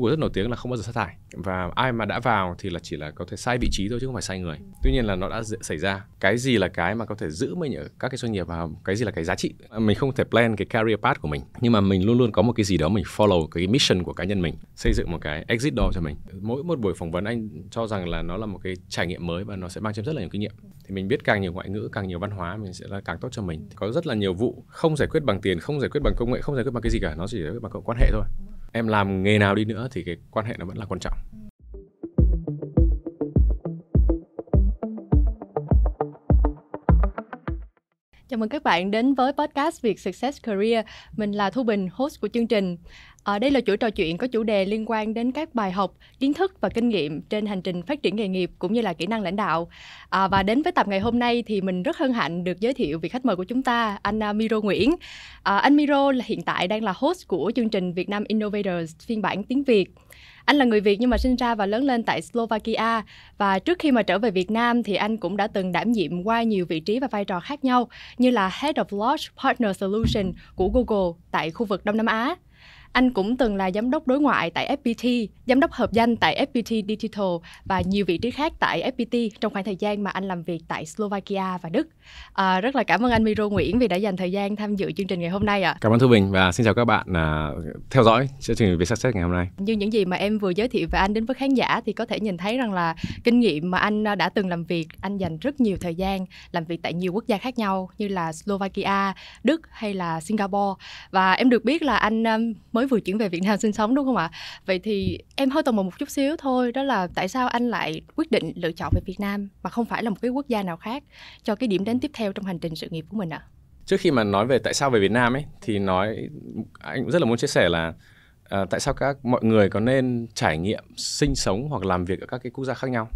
Google rất nổi tiếng là không bao giờ sa thải và ai mà đã vào thì là chỉ là có thể sai vị trí thôi chứ không phải sai người. Tuy nhiên là nó đã xảy ra. Cái gì là cái mà có thể giữ mình ở các cái doanh nghiệp và cái gì là cái giá trị. Mình không thể plan cái career path của mình nhưng mà mình luôn luôn có một cái gì đó mình follow cái mission của cá nhân mình, xây dựng một cái exit door cho mình. Mỗi một buổi phỏng vấn anh cho rằng là nó là một cái trải nghiệm mới và nó sẽ mang cho rất là nhiều kinh nghiệm. Thì mình biết càng nhiều ngoại ngữ, càng nhiều văn hóa mình sẽ là càng tốt cho mình. Có rất là nhiều vụ không giải quyết bằng tiền, không giải quyết bằng công nghệ, không giải quyết bằng cái gì cả, nó chỉ giải quyết bằng quan hệ thôi em làm nghề nào đi nữa thì cái quan hệ nó vẫn là quan trọng Chào mừng các bạn đến với podcast Việt Success Career. Mình là Thu Bình, host của chương trình. À, đây là chuỗi trò chuyện có chủ đề liên quan đến các bài học, kiến thức và kinh nghiệm trên hành trình phát triển nghề nghiệp cũng như là kỹ năng lãnh đạo. À, và đến với tập ngày hôm nay thì mình rất hân hạnh được giới thiệu vị khách mời của chúng ta, anh à, Miro Nguyễn. À, anh Miro là hiện tại đang là host của chương trình Việt Nam Innovators phiên bản tiếng Việt. Anh là người Việt nhưng mà sinh ra và lớn lên tại Slovakia và trước khi mà trở về Việt Nam thì anh cũng đã từng đảm nhiệm qua nhiều vị trí và vai trò khác nhau như là Head of Large Partner Solution của Google tại khu vực Đông Nam Á anh cũng từng là giám đốc đối ngoại tại FPT, giám đốc hợp danh tại FPT Digital và nhiều vị trí khác tại FPT trong khoảng thời gian mà anh làm việc tại Slovakia và Đức. À, rất là cảm ơn anh Miro Nguyễn vì đã dành thời gian tham dự chương trình ngày hôm nay ạ. À. Cảm ơn Thu Bình và xin chào các bạn à, theo dõi chương trình Việt Success ngày hôm nay. Như những gì mà em vừa giới thiệu về anh đến với khán giả thì có thể nhìn thấy rằng là kinh nghiệm mà anh đã từng làm việc, anh dành rất nhiều thời gian làm việc tại nhiều quốc gia khác nhau như là Slovakia, Đức hay là Singapore và em được biết là anh mới vừa chuyển về Việt Nam sinh sống đúng không ạ? Vậy thì em hơi tò mò một chút xíu thôi, đó là tại sao anh lại quyết định lựa chọn về Việt Nam mà không phải là một cái quốc gia nào khác cho cái điểm đến tiếp theo trong hành trình sự nghiệp của mình ạ? Trước khi mà nói về tại sao về Việt Nam ấy thì nói anh cũng rất là muốn chia sẻ là à, tại sao các mọi người có nên trải nghiệm sinh sống hoặc làm việc ở các cái quốc gia khác nhau.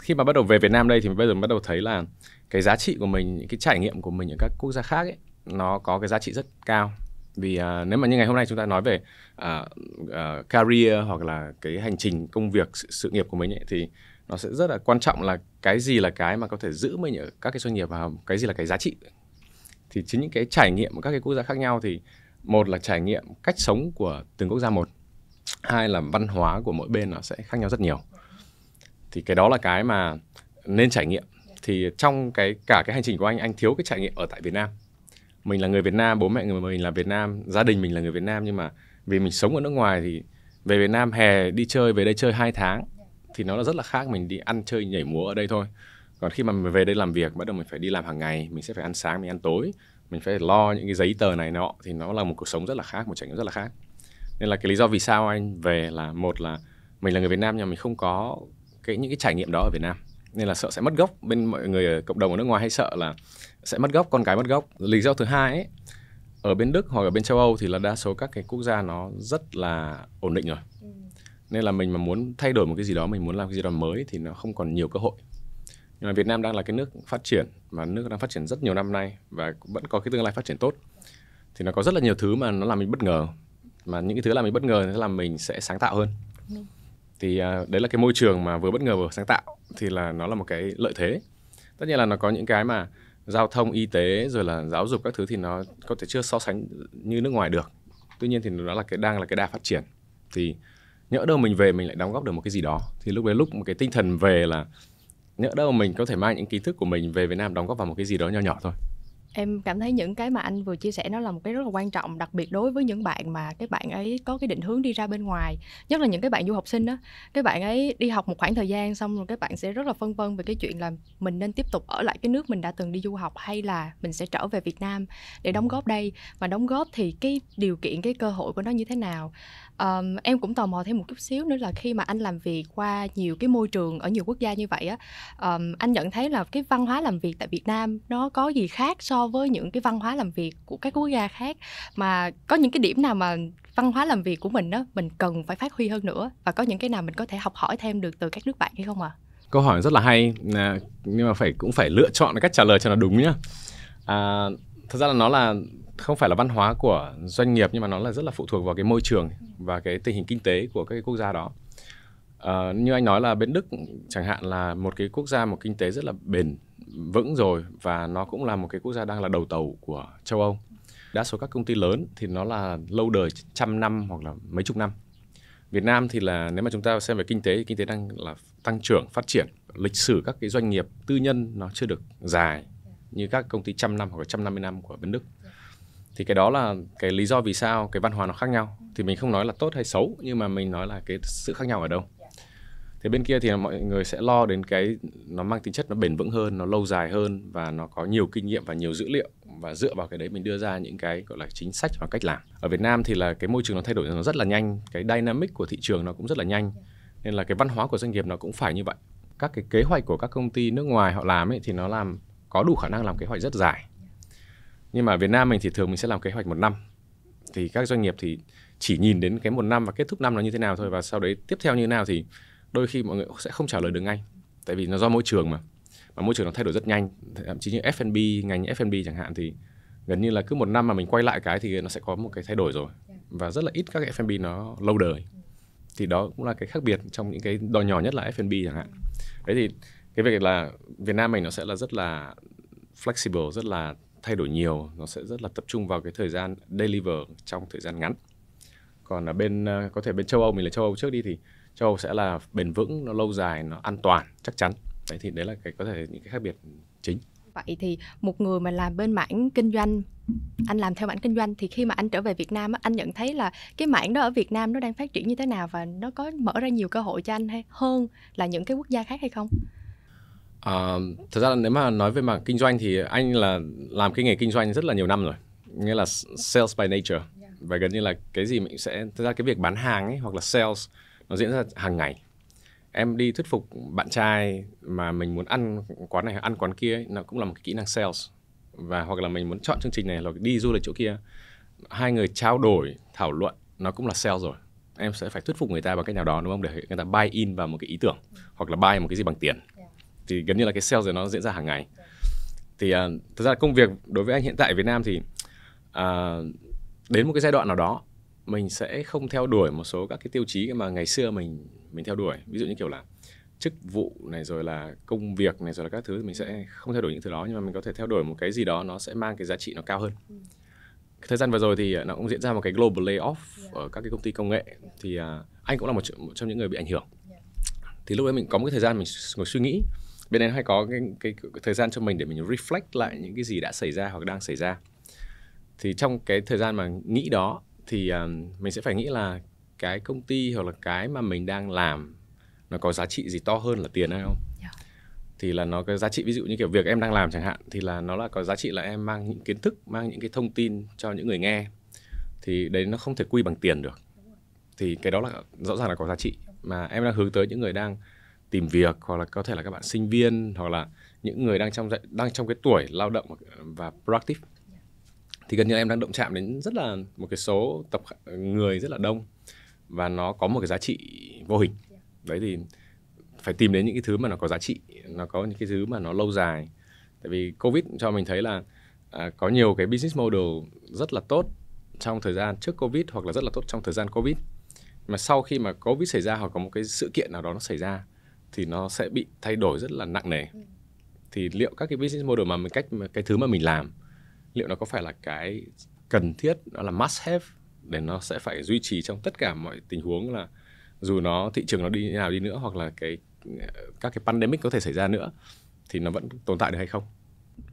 Khi mà bắt đầu về Việt Nam đây thì bây giờ bắt đầu thấy là cái giá trị của mình, những cái trải nghiệm của mình ở các quốc gia khác ấy nó có cái giá trị rất cao vì à, nếu mà như ngày hôm nay chúng ta nói về à, à, career hoặc là cái hành trình công việc sự, sự nghiệp của mình ấy, thì nó sẽ rất là quan trọng là cái gì là cái mà có thể giữ mình ở các cái doanh nghiệp và cái gì là cái giá trị. Thì chính những cái trải nghiệm của các cái quốc gia khác nhau thì một là trải nghiệm cách sống của từng quốc gia một hai là văn hóa của mỗi bên nó sẽ khác nhau rất nhiều. Thì cái đó là cái mà nên trải nghiệm. Thì trong cái cả cái hành trình của anh anh thiếu cái trải nghiệm ở tại Việt Nam mình là người Việt Nam, bố mẹ người mình là Việt Nam, gia đình mình là người Việt Nam, nhưng mà vì mình sống ở nước ngoài thì về Việt Nam hè đi chơi, về đây chơi 2 tháng thì nó là rất là khác, mình đi ăn chơi nhảy múa ở đây thôi. Còn khi mà mình về đây làm việc, bắt đầu mình phải đi làm hàng ngày, mình sẽ phải ăn sáng, mình ăn tối, mình phải lo những cái giấy tờ này nọ thì nó là một cuộc sống rất là khác, một trải nghiệm rất là khác. Nên là cái lý do vì sao anh về là một là mình là người Việt Nam nhưng mà mình không có cái, những cái trải nghiệm đó ở Việt Nam. Nên là sợ sẽ mất gốc. Bên mọi người ở cộng đồng ở nước ngoài hay sợ là sẽ mất gốc con cái mất gốc. Lý do thứ hai ấy ở bên Đức hoặc ở bên châu Âu thì là đa số các cái quốc gia nó rất là ổn định rồi. Ừ. nên là mình mà muốn thay đổi một cái gì đó mình muốn làm cái gì đó mới thì nó không còn nhiều cơ hội. Nhưng mà Việt Nam đang là cái nước phát triển và nước đang phát triển rất nhiều năm nay và vẫn có cái tương lai phát triển tốt. Thì nó có rất là nhiều thứ mà nó làm mình bất ngờ. Mà những cái thứ làm mình bất ngờ sẽ làm mình sẽ sáng tạo hơn. Ừ. thì uh, đấy là cái môi trường mà vừa bất ngờ vừa sáng tạo thì là nó là một cái lợi thế. Tất nhiên là nó có những cái mà giao thông, y tế, rồi là giáo dục các thứ thì nó có thể chưa so sánh như nước ngoài được. Tuy nhiên thì nó là cái, đang là cái đà phát triển. Thì nhỡ đâu mình về mình lại đóng góp được một cái gì đó. Thì lúc đấy lúc một cái tinh thần về là nhỡ đâu mình có thể mang những kiến thức của mình về Việt Nam đóng góp vào một cái gì đó nhỏ nhỏ thôi em cảm thấy những cái mà anh vừa chia sẻ nó là một cái rất là quan trọng đặc biệt đối với những bạn mà các bạn ấy có cái định hướng đi ra bên ngoài nhất là những cái bạn du học sinh đó các bạn ấy đi học một khoảng thời gian xong rồi các bạn sẽ rất là phân vân về cái chuyện là mình nên tiếp tục ở lại cái nước mình đã từng đi du học hay là mình sẽ trở về Việt Nam để đóng góp đây. Mà đóng góp thì cái điều kiện cái cơ hội của nó như thế nào um, em cũng tò mò thêm một chút xíu nữa là khi mà anh làm việc qua nhiều cái môi trường ở nhiều quốc gia như vậy á um, anh nhận thấy là cái văn hóa làm việc tại Việt Nam nó có gì khác so với những cái văn hóa làm việc của các quốc gia khác mà có những cái điểm nào mà văn hóa làm việc của mình đó mình cần phải phát huy hơn nữa và có những cái nào mình có thể học hỏi thêm được từ các nước bạn hay không ạ? À? Câu hỏi rất là hay à, nhưng mà phải cũng phải lựa chọn cách trả lời cho nó đúng nhá. À, thật ra là nó là không phải là văn hóa của doanh nghiệp nhưng mà nó là rất là phụ thuộc vào cái môi trường và cái tình hình kinh tế của các cái quốc gia đó. uh, như anh nói là bên Đức chẳng hạn là một cái quốc gia một kinh tế rất là bền vững rồi và nó cũng là một cái quốc gia đang là đầu tàu của châu Âu. Đa số các công ty lớn thì nó là lâu đời trăm năm hoặc là mấy chục năm. Việt Nam thì là nếu mà chúng ta xem về kinh tế thì kinh tế đang là tăng trưởng phát triển lịch sử các cái doanh nghiệp tư nhân nó chưa được dài như các công ty trăm năm hoặc là trăm năm mươi năm của bên Đức thì cái đó là cái lý do vì sao cái văn hóa nó khác nhau. Thì mình không nói là tốt hay xấu, nhưng mà mình nói là cái sự khác nhau ở đâu. Thế bên kia thì mọi người sẽ lo đến cái, nó mang tính chất nó bền vững hơn, nó lâu dài hơn và nó có nhiều kinh nghiệm và nhiều dữ liệu và dựa vào cái đấy mình đưa ra những cái, gọi là, chính sách và cách làm. Ở Việt Nam thì là cái môi trường nó thay đổi nó rất là nhanh, cái dynamic của thị trường nó cũng rất là nhanh. Nên là cái văn hóa của doanh nghiệp nó cũng phải như vậy. Các cái kế hoạch của các công ty nước ngoài họ làm ấy thì nó làm, có đủ khả năng làm kế hoạch rất dài nhưng mà Việt Nam mình thì thường mình sẽ làm kế hoạch một năm. Thì các doanh nghiệp thì chỉ nhìn đến cái một năm và kết thúc năm nó như thế nào thôi. Và sau đấy tiếp theo như thế nào thì đôi khi mọi người sẽ không trả lời được ngay. Tại vì nó do môi trường mà. Mà môi trường nó thay đổi rất nhanh. Thậm chí như F&B ngành F&B chẳng hạn thì gần như là cứ một năm mà mình quay lại cái thì nó sẽ có một cái thay đổi rồi. Và rất là ít các F&B nó lâu đời. Thì đó cũng là cái khác biệt trong những cái đò nhỏ nhất là F&B chẳng hạn. Đấy thì cái việc là Việt Nam mình nó sẽ là rất là flexible rất là thay đổi nhiều, nó sẽ rất là tập trung vào cái thời gian deliver trong thời gian ngắn. Còn ở bên ờ, có thể bên châu Âu, mình là châu Âu trước đi thì châu Âu sẽ là bền vững, nó lâu dài, nó an toàn, chắc chắn. Đấy thì đấy là cái, có thể những cái khác biệt chính. Vậy thì một người mà làm bên mảng kinh doanh, anh làm theo mảng kinh doanh thì khi mà anh trở về Việt Nam anh nhận thấy là cái mảng đó ở Việt Nam nó đang phát triển như thế nào và nó có mở ra nhiều cơ hội cho anh hay hơn là những cái quốc gia khác hay không? À, thật ra là nếu mà nói về mảng kinh doanh thì anh là làm cái nghề kinh doanh rất là nhiều năm rồi. Nghĩa là sales by nature. Và gần như là cái gì mình sẽ thật ra cái việc bán hàng ấy hoặc là sales nó diễn ra hàng ngày. Em đi thuyết phục bạn trai mà mình muốn ăn quán này ăn quán kia ấy, nó cũng là một cái kỹ năng sales. Và hoặc là mình muốn chọn chương trình này hoặc đi du lịch chỗ kia hai người trao đổi thảo luận nó cũng là sales rồi. Em sẽ phải thuyết phục người ta bằng cách nào đó đúng không? Để người ta buy in vào một cái ý tưởng hoặc là buy một cái gì bằng tiền thì gần như là cái sales này nó diễn ra hàng ngày. Thì uh, thực ra công việc đối với anh hiện tại Việt Nam thì uh, đến một cái giai đoạn nào đó mình sẽ không theo đuổi một số các cái tiêu chí mà ngày xưa mình mình theo đuổi. Ví dụ như kiểu là chức vụ này rồi là công việc này rồi là các thứ mình sẽ không theo đuổi những thứ đó nhưng mà mình có thể theo đuổi một cái gì đó nó sẽ mang cái giá trị nó cao hơn. Ừ. thời gian vừa rồi thì nó cũng diễn ra một cái global layoff yeah. ở các cái công ty công nghệ. Thì uh, anh cũng là một, một trong những người bị ảnh hưởng. Yeah. thì lúc đấy mình có một cái thời gian mình ngồi suy nghĩ bên này hay có cái, cái, cái thời gian cho mình để mình reflect lại những cái gì đã xảy ra hoặc đang xảy ra thì trong cái thời gian mà nghĩ đó thì um, mình sẽ phải nghĩ là cái công ty hoặc là cái mà mình đang làm nó có giá trị gì to hơn là tiền hay không yeah. Dạ. thì là nó có giá trị ví dụ như kiểu việc em đang làm chẳng hạn thì là nó là có giá trị là em mang những kiến thức mang những cái thông tin cho những người nghe thì đấy nó không thể quy bằng tiền được thì cái đó là rõ ràng là có giá trị mà em đang hướng tới những người đang tìm việc hoặc là có thể là các bạn sinh viên hoặc là những người đang trong đang trong cái tuổi lao động và productive. Thì gần như em đang động chạm đến rất là một cái số tập người rất là đông và nó có một cái giá trị vô hình. Đấy thì phải tìm đến những cái thứ mà nó có giá trị nó có những cái thứ mà nó lâu dài. Tại vì covid cho mình thấy là à, có nhiều cái business model rất là tốt trong thời gian trước covid hoặc là rất là tốt trong thời gian covid. Mà sau khi mà covid xảy ra hoặc có một cái sự kiện nào đó nó xảy ra thì nó sẽ bị thay đổi rất là nặng nề ừ. thì liệu các cái business model mà mình cách cái thứ mà mình làm liệu nó có phải là cái cần thiết nó là must have để nó sẽ phải duy trì trong tất cả mọi tình huống là dù nó thị trường nó đi như nào đi nữa hoặc là cái các cái pandemic có thể xảy ra nữa thì nó vẫn tồn tại được hay không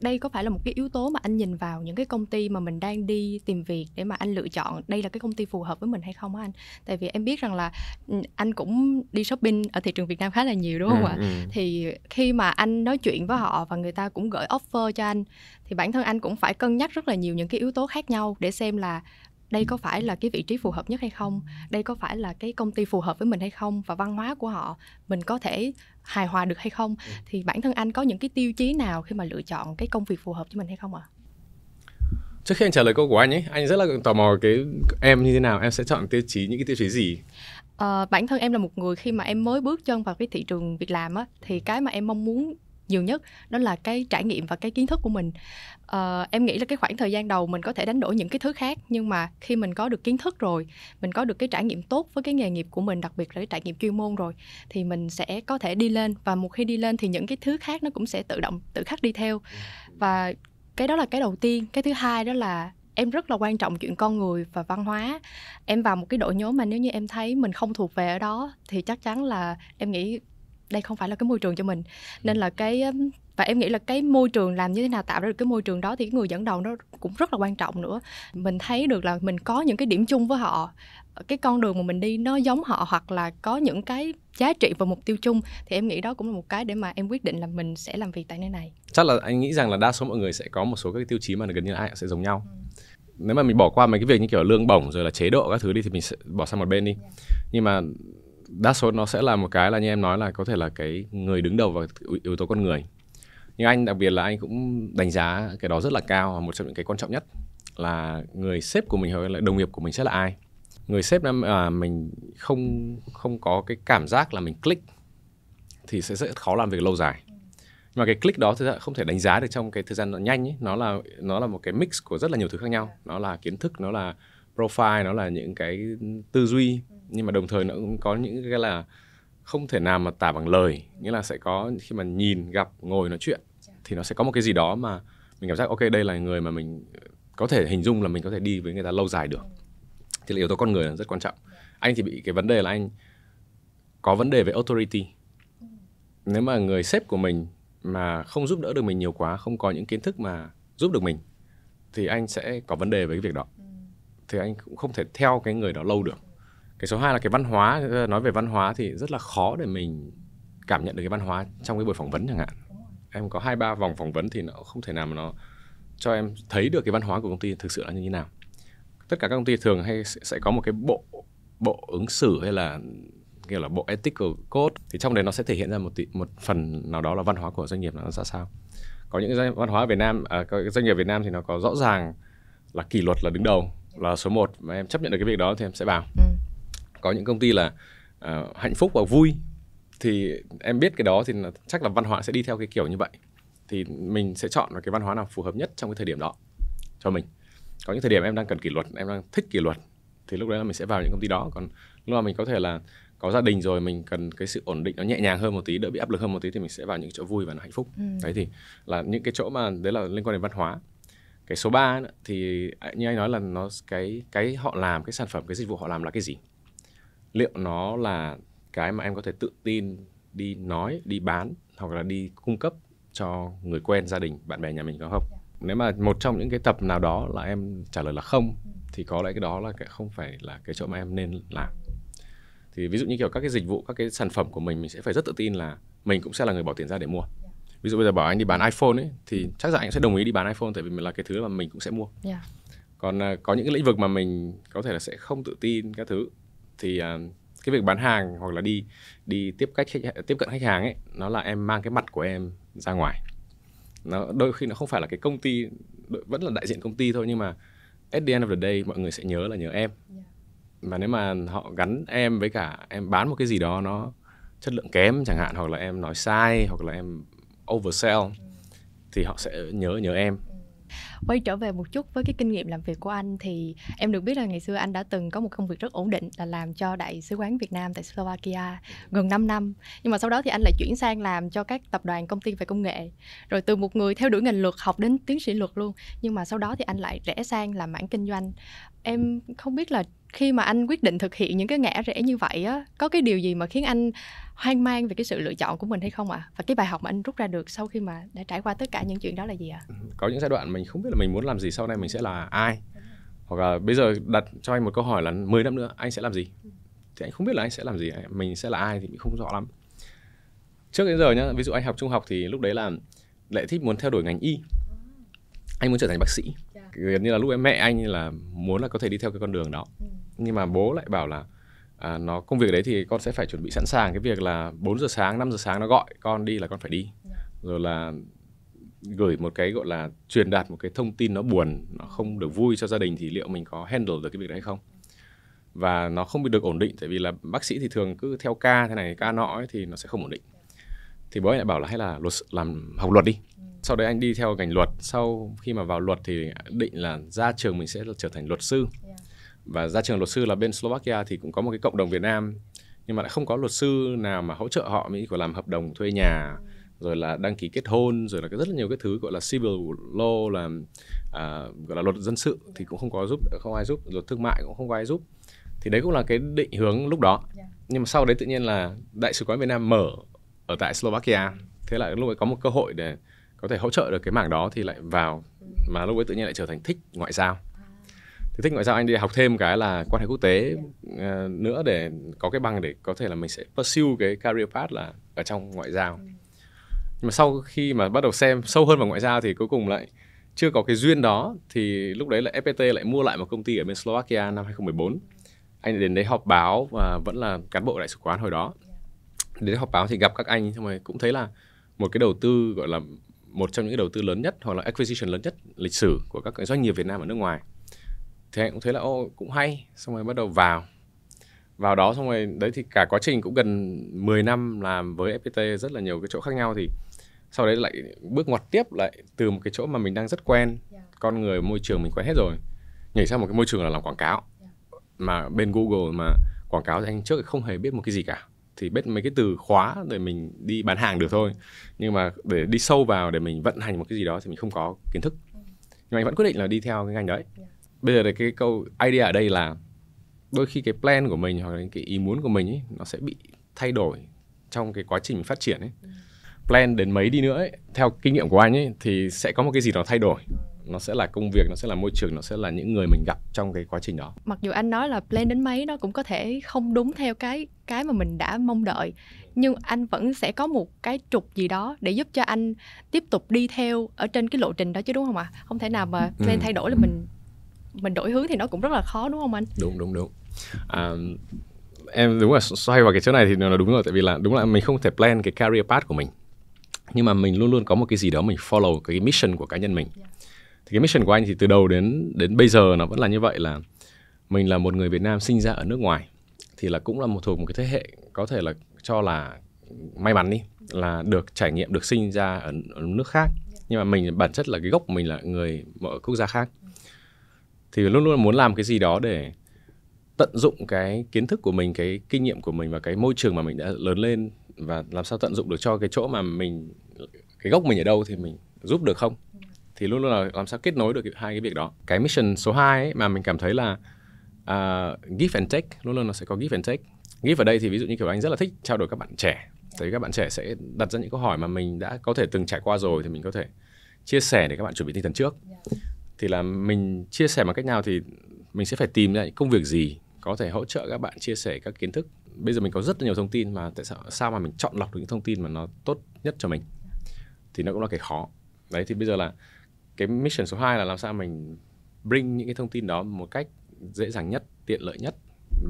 đây có phải là một cái yếu tố mà anh nhìn vào những cái công ty mà mình đang đi tìm việc để mà anh lựa chọn? Đây là cái công ty phù hợp với mình hay không á anh? Tại vì em biết rằng là ừ, anh cũng đi shopping ở thị trường Việt Nam khá là nhiều đúng không ừ, ạ? ừ. thì khi mà anh nói chuyện với họ và người ta cũng gửi offer cho anh thì bản thân anh cũng phải cân nhắc rất là nhiều những cái yếu tố khác nhau để xem là đây có phải là cái vị trí phù hợp nhất hay không? Đây có phải là cái công ty phù hợp với mình hay không? Và văn hóa của họ mình có thể hài hòa được hay không ừ. thì bản thân anh có những cái tiêu chí nào khi mà lựa chọn cái công việc phù hợp cho mình hay không ạ à? trước khi anh trả lời câu của anh ấy anh rất là tò mò cái em như thế nào em sẽ chọn tiêu chí những cái tiêu chí gì uh, bản thân em là một người khi mà em mới bước chân vào cái thị trường việc làm á thì cái mà em mong muốn nhiều nhất đó là cái trải nghiệm và cái kiến thức của mình. À, em nghĩ là cái khoảng thời gian đầu mình có thể đánh đổi những cái thứ khác nhưng mà khi mình có được kiến thức rồi mình có được cái trải nghiệm tốt với cái nghề nghiệp của mình đặc biệt là cái trải nghiệm chuyên môn rồi thì mình sẽ có thể đi lên. Và một khi đi lên thì những cái thứ khác nó cũng sẽ tự động tự khắc đi theo. Và cái đó là cái đầu tiên. Cái thứ hai đó là em rất là quan trọng chuyện con người và văn hóa. Em vào một cái đội nhóm mà nếu như em thấy mình không thuộc về ở đó thì chắc chắn là em nghĩ đây không phải là cái môi trường cho mình. Nên là cái và em nghĩ là cái môi trường làm như thế nào tạo ra được cái môi trường đó thì cái người dẫn đầu nó cũng rất là quan trọng nữa. Mình thấy được là mình có những cái điểm chung với họ. Cái con đường mà mình đi nó giống họ hoặc là có những cái giá trị và mục tiêu chung thì em nghĩ đó cũng là một cái để mà em quyết định là mình sẽ làm việc tại nơi này. Chắc là anh nghĩ rằng là đa số mọi người sẽ có một số các cái tiêu chí mà gần như ai sẽ giống nhau. Ừ. nếu mà mình bỏ qua mấy cái việc như kiểu lương bổng rồi là chế độ các thứ đi thì mình sẽ bỏ sang một bên đi. Yeah. nhưng mà đa số nó sẽ là một cái là như em nói là có thể là cái người đứng đầu và yếu tố con người. Nhưng anh đặc biệt là anh cũng đánh giá cái đó rất là cao và một trong những cái quan trọng nhất là người sếp của mình hoặc là đồng nghiệp của mình sẽ là ai. Người sếp là mình không không có cái cảm giác là mình click thì sẽ rất khó làm việc lâu dài. Nhưng mà cái click đó thì không thể đánh giá được trong cái thời gian nó nhanh ấy. nó là nó là một cái mix của rất là nhiều thứ khác nhau. Nó là kiến thức, nó là profile nó là những cái tư duy nhưng mà đồng thời nó cũng có những cái là không thể nào mà tả bằng lời. Nghĩa là sẽ có khi mà nhìn gặp ngồi nói chuyện thì nó sẽ có một cái gì đó mà mình cảm giác ok đây là người mà mình có thể hình dung là mình có thể đi với người ta lâu dài được. Thì là yếu tố con người là rất quan trọng. Anh thì bị cái vấn đề là anh có vấn đề về authority. Nếu mà người sếp của mình mà không giúp đỡ được mình nhiều quá không có những kiến thức mà giúp được mình thì anh sẽ có vấn đề với cái việc đó thì anh cũng không thể theo cái người đó lâu được. Cái số 2 là cái văn hóa ờ, nói về văn hóa thì rất là khó để mình cảm nhận được cái văn hóa trong cái buổi phỏng vấn chẳng hạn. Em có hai ba vòng phỏng vấn thì nó không thể nào mà nó cho em thấy được cái văn hóa của công ty thực sự là như thế nào. Tất cả các công ty thường hay sẽ có một cái bộ bộ ứng xử hay là kiểu là bộ ethical code. Thì trong đấy nó sẽ thể hiện ra một tí, một phần nào đó là văn hóa của doanh nghiệp nó ra sao. Có những văn hóa ở Việt Nam à, doanh nghiệp Việt Nam thì nó có rõ ràng là kỷ luật là đứng đầu là số 1 mà em chấp nhận được cái việc đó thì em sẽ vào. Ừ. có những công ty là uh, hạnh phúc và vui thì em biết cái đó thì chắc là văn hóa sẽ đi theo cái kiểu như vậy. Thì mình sẽ chọn cái văn hóa nào phù hợp nhất trong cái thời điểm đó cho mình. Có những thời điểm em đang cần kỷ luật em đang thích kỷ luật thì lúc đấy là mình sẽ vào những công ty đó. Còn lúc mà mình có thể là có gia đình rồi mình cần cái sự ổn định nó nhẹ nhàng hơn một tí đỡ bị áp lực hơn một tí thì mình sẽ vào những chỗ vui và nó hạnh phúc. Ừ. đấy thì là những cái chỗ mà đấy là liên quan đến văn hóa cái số 3 thì như anh nói là nó cái cái họ làm cái sản phẩm cái dịch vụ họ làm là cái gì liệu nó là cái mà em có thể tự tin đi nói đi bán hoặc là đi cung cấp cho người quen gia đình bạn bè nhà mình có không. Dạ. nếu mà một trong những cái tập nào đó là em trả lời là không ừ. thì có lẽ cái đó là cái không phải là cái chỗ mà em nên làm thì ví dụ như kiểu các cái dịch vụ các cái sản phẩm của mình mình sẽ phải rất tự tin là mình cũng sẽ là người bỏ tiền ra để mua. Dạ. Ví dụ bây giờ bảo anh đi bán iPhone ấy thì chắc rằng anh sẽ đồng ý đi bán iPhone tại vì mình là cái thứ mà mình cũng sẽ mua yeah. Dạ. còn uh, có những cái lĩnh vực mà mình có thể là sẽ không tự tin các thứ thì uh, cái việc bán hàng hoặc là đi đi tiếp cách khách, tiếp cận khách hàng ấy nó là em mang cái mặt của em ra ngoài nó đôi khi nó không phải là cái công ty vẫn là đại diện công ty thôi nhưng mà at the end of the day mọi người sẽ nhớ là nhớ em yeah. và nếu mà họ gắn em với cả em bán một cái gì đó nó chất lượng kém chẳng hạn hoặc là em nói sai hoặc là em oversell thì họ sẽ nhớ nhớ em quay trở về một chút với cái kinh nghiệm làm việc của anh thì em được biết là ngày xưa anh đã từng có một công việc rất ổn định là làm cho đại sứ quán Việt Nam tại Slovakia gần 5 năm nhưng mà sau đó thì anh lại chuyển sang làm cho các tập đoàn công ty về công nghệ rồi từ một người theo đuổi ngành luật học đến tiến sĩ luật luôn nhưng mà sau đó thì anh lại rẽ sang làm mảng kinh doanh em không biết là khi mà anh quyết định thực hiện những cái ngã rẽ như vậy á, có cái điều gì mà khiến anh hoang mang về cái sự lựa chọn của mình hay không ạ à? và cái bài học mà anh rút ra được sau khi mà đã trải qua tất cả những chuyện đó là gì ạ à? có những giai đoạn mình không biết là mình muốn làm gì sau này mình sẽ là ai. Hoặc là bây giờ đặt cho anh một câu hỏi là 10 năm nữa anh sẽ làm gì? Thì anh không biết là anh sẽ làm gì mình sẽ là ai thì mình không rõ lắm. Trước đến giờ nhá ví dụ anh học trung học thì lúc đấy là lại thích muốn theo đuổi ngành y. Anh muốn trở thành bác sĩ. Gần như là lúc em mẹ anh là muốn là có thể đi theo cái con đường đó. Ừ. nhưng mà bố lại bảo là à, nó công việc đấy thì con sẽ phải chuẩn bị sẵn sàng cái việc là 4 giờ sáng 5 giờ sáng nó gọi con đi là con phải đi. Dạ. rồi là gửi một cái gọi là truyền đạt một cái thông tin nó buồn nó không được vui cho gia đình thì liệu mình có handle được cái việc đấy không? Và nó không bị được ổn định tại vì là bác sĩ thì thường cứ theo ca thế này ca nọ ấy, thì nó sẽ không ổn định. Thì bố lại bảo là hay là luật làm học luật đi. Sau đấy anh đi theo ngành luật sau khi mà vào luật thì định là ra trường mình sẽ trở thành luật sư. Và ra trường luật sư là bên Slovakia thì cũng có một cái cộng đồng Việt Nam nhưng mà lại không có luật sư nào mà hỗ trợ họ mới có làm hợp đồng thuê nhà rồi là đăng ký kết hôn rồi là rất là nhiều cái thứ gọi là civil law là à, gọi là luật dân sự thì cũng không có giúp không ai giúp luật thương mại cũng không có ai giúp. Thì đấy cũng là cái định hướng lúc đó. Nhưng mà sau đấy tự nhiên là đại sứ quán Việt Nam mở ở tại Slovakia. Thế là lúc ấy có một cơ hội để có thể hỗ trợ được cái mảng đó thì lại vào mà lúc ấy tự nhiên lại trở thành thích ngoại giao. Thì thích ngoại giao anh đi học thêm cái là quan hệ quốc tế uh, nữa để có cái bằng để có thể là mình sẽ pursue cái career path là ở trong ngoại giao nhưng mà sau khi mà bắt đầu xem sâu hơn vào ngoại giao thì cuối cùng lại chưa có cái duyên đó, thì lúc đấy là FPT lại mua lại một công ty ở bên Slovakia năm 2014 anh đến đấy họp báo và vẫn là cán bộ đại sứ quán hồi đó. Đến họp báo thì gặp các anh, xong rồi cũng thấy là một cái đầu tư, gọi là một trong những cái đầu tư lớn nhất hoặc là acquisition lớn nhất lịch sử của các doanh nghiệp Việt Nam ở nước ngoài. Thì anh cũng thấy là ô cũng hay. Xong rồi bắt đầu vào. Vào đó xong rồi, đấy thì cả quá trình cũng gần 10 năm làm với FPT rất là nhiều cái chỗ khác nhau thì sau đấy lại bước ngoặt tiếp lại từ một cái chỗ mà mình đang rất quen. Con người môi trường mình quen hết rồi. Nhảy sang một cái môi trường là làm quảng cáo. Mà bên Google mà quảng cáo thì anh trước không hề biết một cái gì cả. Thì biết mấy cái từ khóa để mình đi bán hàng được thôi. Nhưng mà để đi sâu vào để mình vận hành một cái gì đó thì mình không có kiến thức. Nhưng mà anh vẫn quyết định là đi theo cái ngành đấy. Bây giờ cái câu idea ở đây là đôi khi cái plan của mình hoặc là cái ý muốn của mình ấy, nó sẽ bị thay đổi trong cái quá trình phát triển ấy plan đến mấy đi nữa ấy, theo kinh nghiệm của anh ấy thì sẽ có một cái gì đó thay đổi. Nó sẽ là công việc nó sẽ là môi trường nó sẽ là những người mình gặp trong cái quá trình đó. Mặc dù anh nói là plan đến mấy nó cũng có thể không đúng theo cái cái mà mình đã mong đợi nhưng anh vẫn sẽ có một cái trục gì đó để giúp cho anh tiếp tục đi theo ở trên cái lộ trình đó chứ đúng không ạ? Không thể nào mà plan ừ. thay đổi là mình mình đổi hướng thì nó cũng rất là khó đúng không anh? Đúng đúng đúng. À, em đúng là xoay vào cái chỗ này thì nó đúng rồi tại vì là đúng là mình không thể plan cái career path của mình nhưng mà mình luôn luôn có một cái gì đó mình follow cái mission của cá nhân mình. Yeah thì cái mission của anh thì từ đầu đến đến bây giờ nó vẫn là như vậy là mình là một người Việt Nam sinh ra ở nước ngoài. Thì là cũng là một thuộc một cái thế hệ có thể là cho là may mắn đi là được trải nghiệm được sinh ra ở, ở nước khác. Nhưng mà mình bản chất là cái gốc mình là người ở quốc gia khác. Thì luôn luôn muốn làm cái gì đó để tận dụng cái kiến thức của mình cái kinh nghiệm của mình và cái môi trường mà mình đã lớn lên và làm sao tận dụng được cho cái chỗ mà mình cái gốc mình ở đâu thì mình giúp được không? Thì luôn luôn là làm sao kết nối được hai cái việc đó. Cái mission số 2 ấy mà mình cảm thấy là uh, give and take luôn luôn nó sẽ có give and take. Give ở đây thì ví dụ như kiểu anh rất là thích trao đổi các bạn trẻ thấy các bạn trẻ sẽ đặt ra những câu hỏi mà mình đã có thể từng trải qua rồi thì mình có thể chia sẻ để các bạn chuẩn bị tinh thần trước. Thì là mình chia sẻ bằng cách nào thì mình sẽ phải tìm ra những công việc gì có thể hỗ trợ các bạn chia sẻ các kiến thức bây giờ mình có rất là nhiều thông tin mà tại sao sao mà mình chọn lọc được những thông tin mà nó tốt nhất cho mình? Thì nó cũng là cái khó. Đấy thì bây giờ là cái mission số 2 là làm sao mình bring những cái thông tin đó một cách dễ dàng nhất, tiện lợi nhất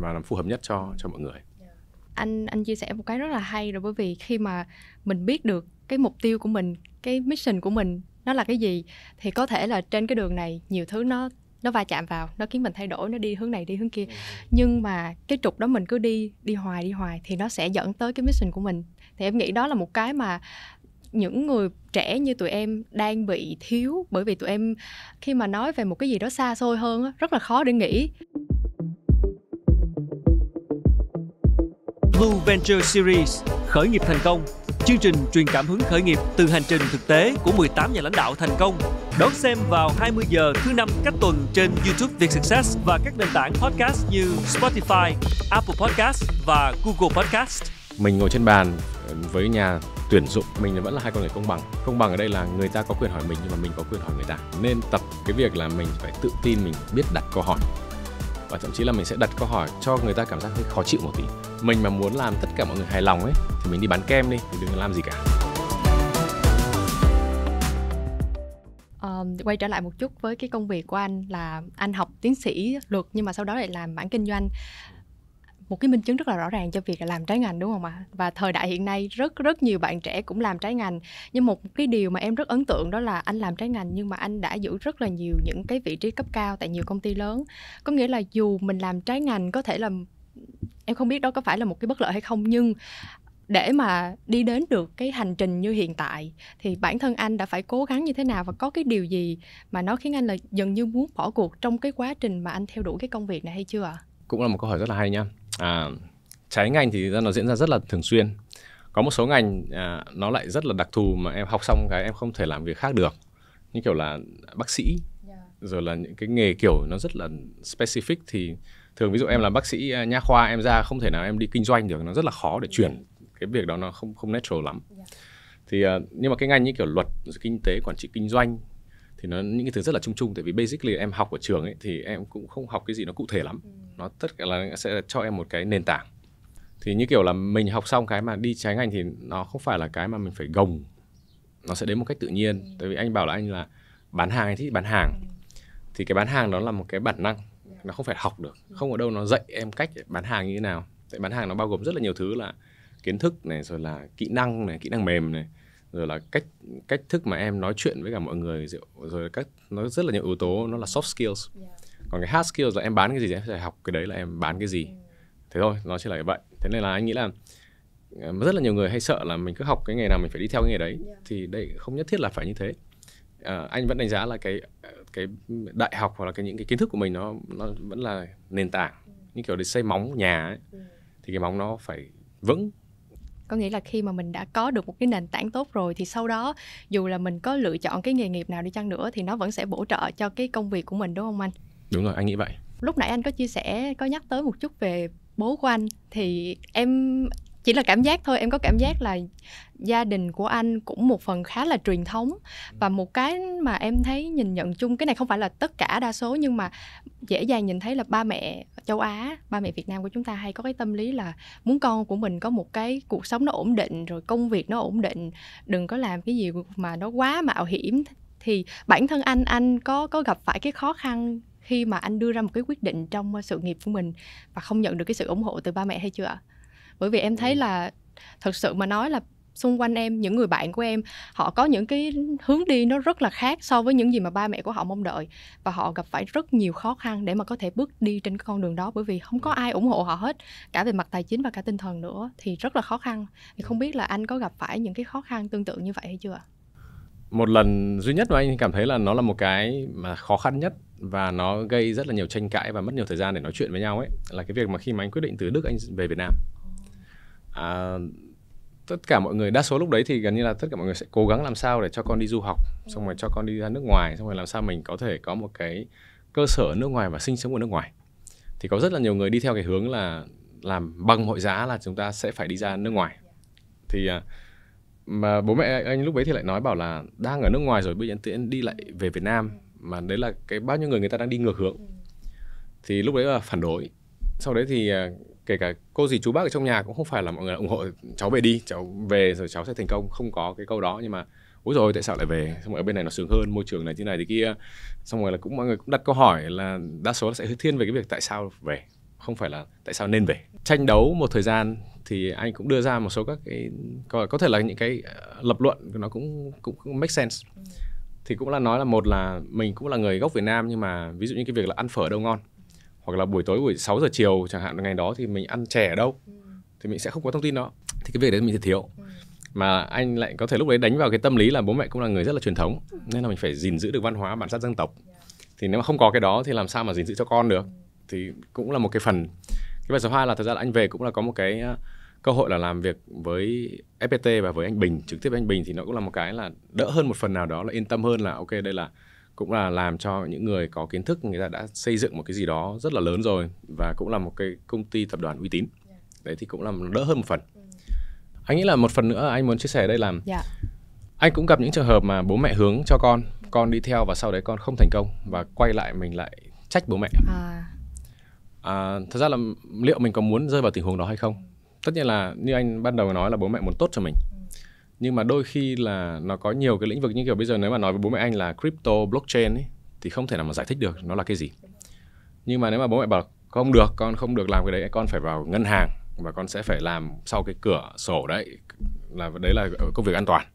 và làm phù hợp nhất cho cho mọi người. Dạ. Anh anh chia sẻ một cái rất là hay rồi bởi vì khi mà mình biết được cái mục tiêu của mình, cái mission của mình nó là cái gì thì có thể là trên cái đường này nhiều thứ nó nó va chạm vào nó khiến mình thay đổi nó đi hướng này đi hướng kia. Ừ. nhưng mà cái trục đó mình cứ đi đi hoài đi hoài thì nó sẽ dẫn tới cái mission của mình. Thì em nghĩ đó là một cái mà những người trẻ như tụi em đang bị thiếu bởi vì tụi em khi mà nói về một cái gì đó xa xôi hơn rất là khó để nghĩ. Blue Venture Series khởi nghiệp thành công chương trình truyền cảm hứng khởi nghiệp từ hành trình thực tế của 18 nhà lãnh đạo thành công. Đón xem vào 20 giờ thứ năm cách tuần trên YouTube Việt Success và các nền tảng podcast như Spotify, Apple Podcast và Google Podcast. Mình ngồi trên bàn ờ, với nhà tuyển dụng mình vẫn là hai con người công bằng. Công bằng ở đây là người ta có quyền hỏi mình nhưng mà mình có quyền hỏi người ta. Nên tập cái việc là mình phải tự tin mình biết đặt câu hỏi. Và thậm chí là mình sẽ đặt câu hỏi cho người ta cảm giác hơi khó chịu một tí mình mà muốn làm tất cả mọi người hài lòng ấy thì mình đi bán kem đi thì đừng làm gì cả um, quay trở lại một chút với cái công việc của anh là anh học tiến sĩ luật nhưng mà sau đó lại làm bản kinh doanh một cái minh chứng rất là rõ ràng cho việc là làm trái ngành đúng không ạ? Và thời đại hiện nay rất rất nhiều bạn trẻ cũng làm trái ngành. Nhưng một cái điều mà em rất ấn tượng đó là anh làm trái ngành nhưng mà anh đã giữ rất là nhiều những cái vị trí cấp cao tại nhiều công ty lớn. Có nghĩa là dù mình làm trái ngành có thể là em không biết đó có phải là một cái bất lợi hay không nhưng để mà đi đến được cái hành trình như hiện tại thì bản thân anh đã phải cố gắng như thế nào và có cái điều gì mà nó khiến anh là dần như muốn bỏ cuộc trong cái quá trình mà anh theo đuổi cái công việc này hay chưa ạ? Cũng là một câu hỏi rất là hay nha à, trái ngành thì nó diễn ra rất là thường xuyên. Có một số ngành à, nó lại rất là đặc thù mà em học xong cái em không thể làm việc khác được. Như kiểu là bác sĩ rồi là những cái nghề kiểu nó rất là specific thì thường ví dụ em là bác sĩ à, nha khoa em ra không thể nào em đi kinh doanh được nó rất là khó để chuyển. Cái việc đó nó không không natural lắm. Thì uh, nhưng mà cái ngành như kiểu luật kinh tế quản trị kinh doanh thì nó những cái thứ rất là chung chung tại vì basically em học ở trường ấy thì em cũng không học cái gì nó cụ thể lắm. Nó tất cả là sẽ cho em một cái nền tảng. Thì như kiểu là mình học xong cái mà đi trái ngành thì nó không phải là cái mà mình phải gồng. Nó sẽ đến một cách tự nhiên. Tại vì anh bảo là anh là bán hàng thì bán hàng. Thì cái bán hàng đó là một cái bản năng nó không phải học được. Không ở đâu nó dạy em cách bán hàng như thế nào. Tại bán hàng nó bao gồm rất là nhiều thứ là kiến thức này rồi là kỹ năng này kỹ năng mềm này rồi là cách cách thức mà em nói chuyện với cả mọi người rồi các nó rất là nhiều yếu tố nó là soft skills. Còn cái hard skills là em bán cái gì thì em phải học cái đấy là em bán cái gì. Thế thôi nó chỉ là vậy. Thế nên là anh nghĩ là ờ, rất là nhiều người hay sợ là mình cứ học cái nghề nào mình phải đi theo cái nghề đấy. Thì đây không nhất thiết là phải như thế. À, anh vẫn đánh giá là cái cái đại học hoặc là cái những cái kiến thức của mình nó nó vẫn là nền tảng. Như kiểu để xây móng nhà ấy thì cái móng nó phải vững. Có nghĩa là khi mà mình đã có được một cái nền tảng tốt rồi thì sau đó dù là mình có lựa chọn cái nghề nghiệp nào đi chăng nữa thì nó vẫn sẽ bổ trợ cho cái công việc của mình đúng không anh? Đúng rồi anh nghĩ vậy. Lúc nãy anh có chia sẻ có nhắc tới một chút về bố của anh. Thì em chỉ là cảm giác thôi, em có cảm giác là gia đình của anh cũng một phần khá là truyền thống và một cái mà em thấy nhìn nhận chung, cái này không phải là tất cả đa số, nhưng mà dễ dàng nhìn thấy là ba mẹ châu Á, ba mẹ Việt Nam của chúng ta hay có cái tâm lý là muốn con của mình có một cái cuộc sống nó ổn định, rồi công việc nó ổn định, đừng có làm cái gì mà nó quá mạo hiểm thì bản thân anh anh có có gặp phải cái khó khăn khi mà anh đưa ra một cái quyết định trong sự nghiệp của mình và không nhận được cái sự ủng hộ từ ba mẹ hay chưa ạ? Bởi vì em thấy ừ. là thật sự mà nói là xung quanh em những người bạn của em họ có những cái hướng đi nó rất là khác so với những gì mà ba mẹ của họ mong đợi. Và họ gặp phải rất nhiều khó khăn để mà có thể bước đi trên cái con đường đó bởi vì không có ai ủng hộ họ hết cả về mặt tài chính và cả tinh thần nữa thì rất là khó khăn. Thì không biết là anh có gặp phải những cái khó khăn tương tự như vậy hay chưa một lần duy nhất mà anh cảm thấy là nó là một cái mà khó khăn nhất và nó gây rất là nhiều tranh cãi và mất nhiều thời gian để nói chuyện với nhau ấy là cái việc mà khi mà anh quyết định từ Đức anh về Việt Nam à, tất cả mọi người đa số lúc đấy thì gần như là tất cả mọi người sẽ cố gắng làm sao để cho con đi du học xong rồi cho con đi ra nước ngoài xong rồi làm sao mình có thể có một cái cơ sở ở nước ngoài và sinh sống ở nước ngoài. Thì có rất là nhiều người đi theo cái hướng là làm bằng mọi giá là chúng ta sẽ phải đi ra nước ngoài. Thì à, mà bố mẹ anh lúc ấy thì lại nói bảo là đang ở nước ngoài rồi bây giờ tiện đi lại về Việt Nam mà đấy là cái bao nhiêu người người ta đang đi ngược hướng. Thì lúc đấy là phản đối. Sau đấy thì à, kể cả cô dì chú bác ở trong nhà cũng không phải là mọi người ủng hộ cháu về đi cháu về rồi cháu sẽ thành công. Không có cái câu đó nhưng mà ôi rồi tại sao lại về? Xong rồi ở bên này nó sướng hơn môi trường này thế này thế kia. Xong rồi là cũng mọi người cũng đặt câu hỏi là đa số sẽ thiên về cái việc tại sao về không phải là tại sao nên về. Tranh đấu một thời gian thì anh cũng đưa ra một số các cái có, có thể là những cái ờ, lập luận nó cũng cũng, cũng make sense. Thì cũng là nói là một là mình cũng là người gốc Việt Nam nhưng mà ví dụ như cái việc là ăn phở đâu ngon hoặc là buổi tối buổi 6 giờ chiều chẳng hạn ngày đó thì mình ăn chè ở đâu thì mình sẽ không có thông tin đó. Thì cái việc đấy mình sẽ thiếu. Mà anh lại có thể lúc đấy đánh vào cái tâm lý là bố mẹ cũng là người rất là truyền thống nên là mình phải gìn giữ được văn hóa bản sắc dân tộc. Thì nếu mà không có cái đó thì làm sao mà gìn giữ cho con được? Thì cũng là một cái phần. Cái phần số hai là thật ra là anh về cũng là có một cái ờ, cơ hội là làm việc với FPT và với anh Bình trực tiếp với anh Bình thì nó cũng là một cái là đỡ hơn một phần nào đó là yên tâm hơn là ok đây là cũng là làm cho những người có kiến thức người ta đã xây dựng một cái gì đó rất là lớn rồi và cũng là một cái công ty tập đoàn uy tín. Đấy thì cũng là đỡ hơn một phần. Anh nghĩ là một phần nữa anh muốn chia sẻ đây là yeah. Dạ. anh cũng gặp những trường hợp mà bố mẹ hướng cho con con đi theo và sau đấy con không thành công và quay lại mình lại trách bố mẹ. À. À, thật ra là liệu mình có muốn rơi vào tình huống đó hay không? Tất nhiên là như anh ban đầu nói là bố mẹ muốn tốt cho mình nhưng mà đôi khi là nó có nhiều cái lĩnh vực như kiểu bây giờ nếu mà nói với bố mẹ anh là crypto, blockchain ấy, thì không thể nào mà giải thích được nó là cái gì. Nhưng mà nếu mà bố mẹ bảo không được, con không được làm cái đấy, con phải vào ngân hàng và con sẽ phải làm sau cái cửa sổ đấy, là đấy là công việc an toàn.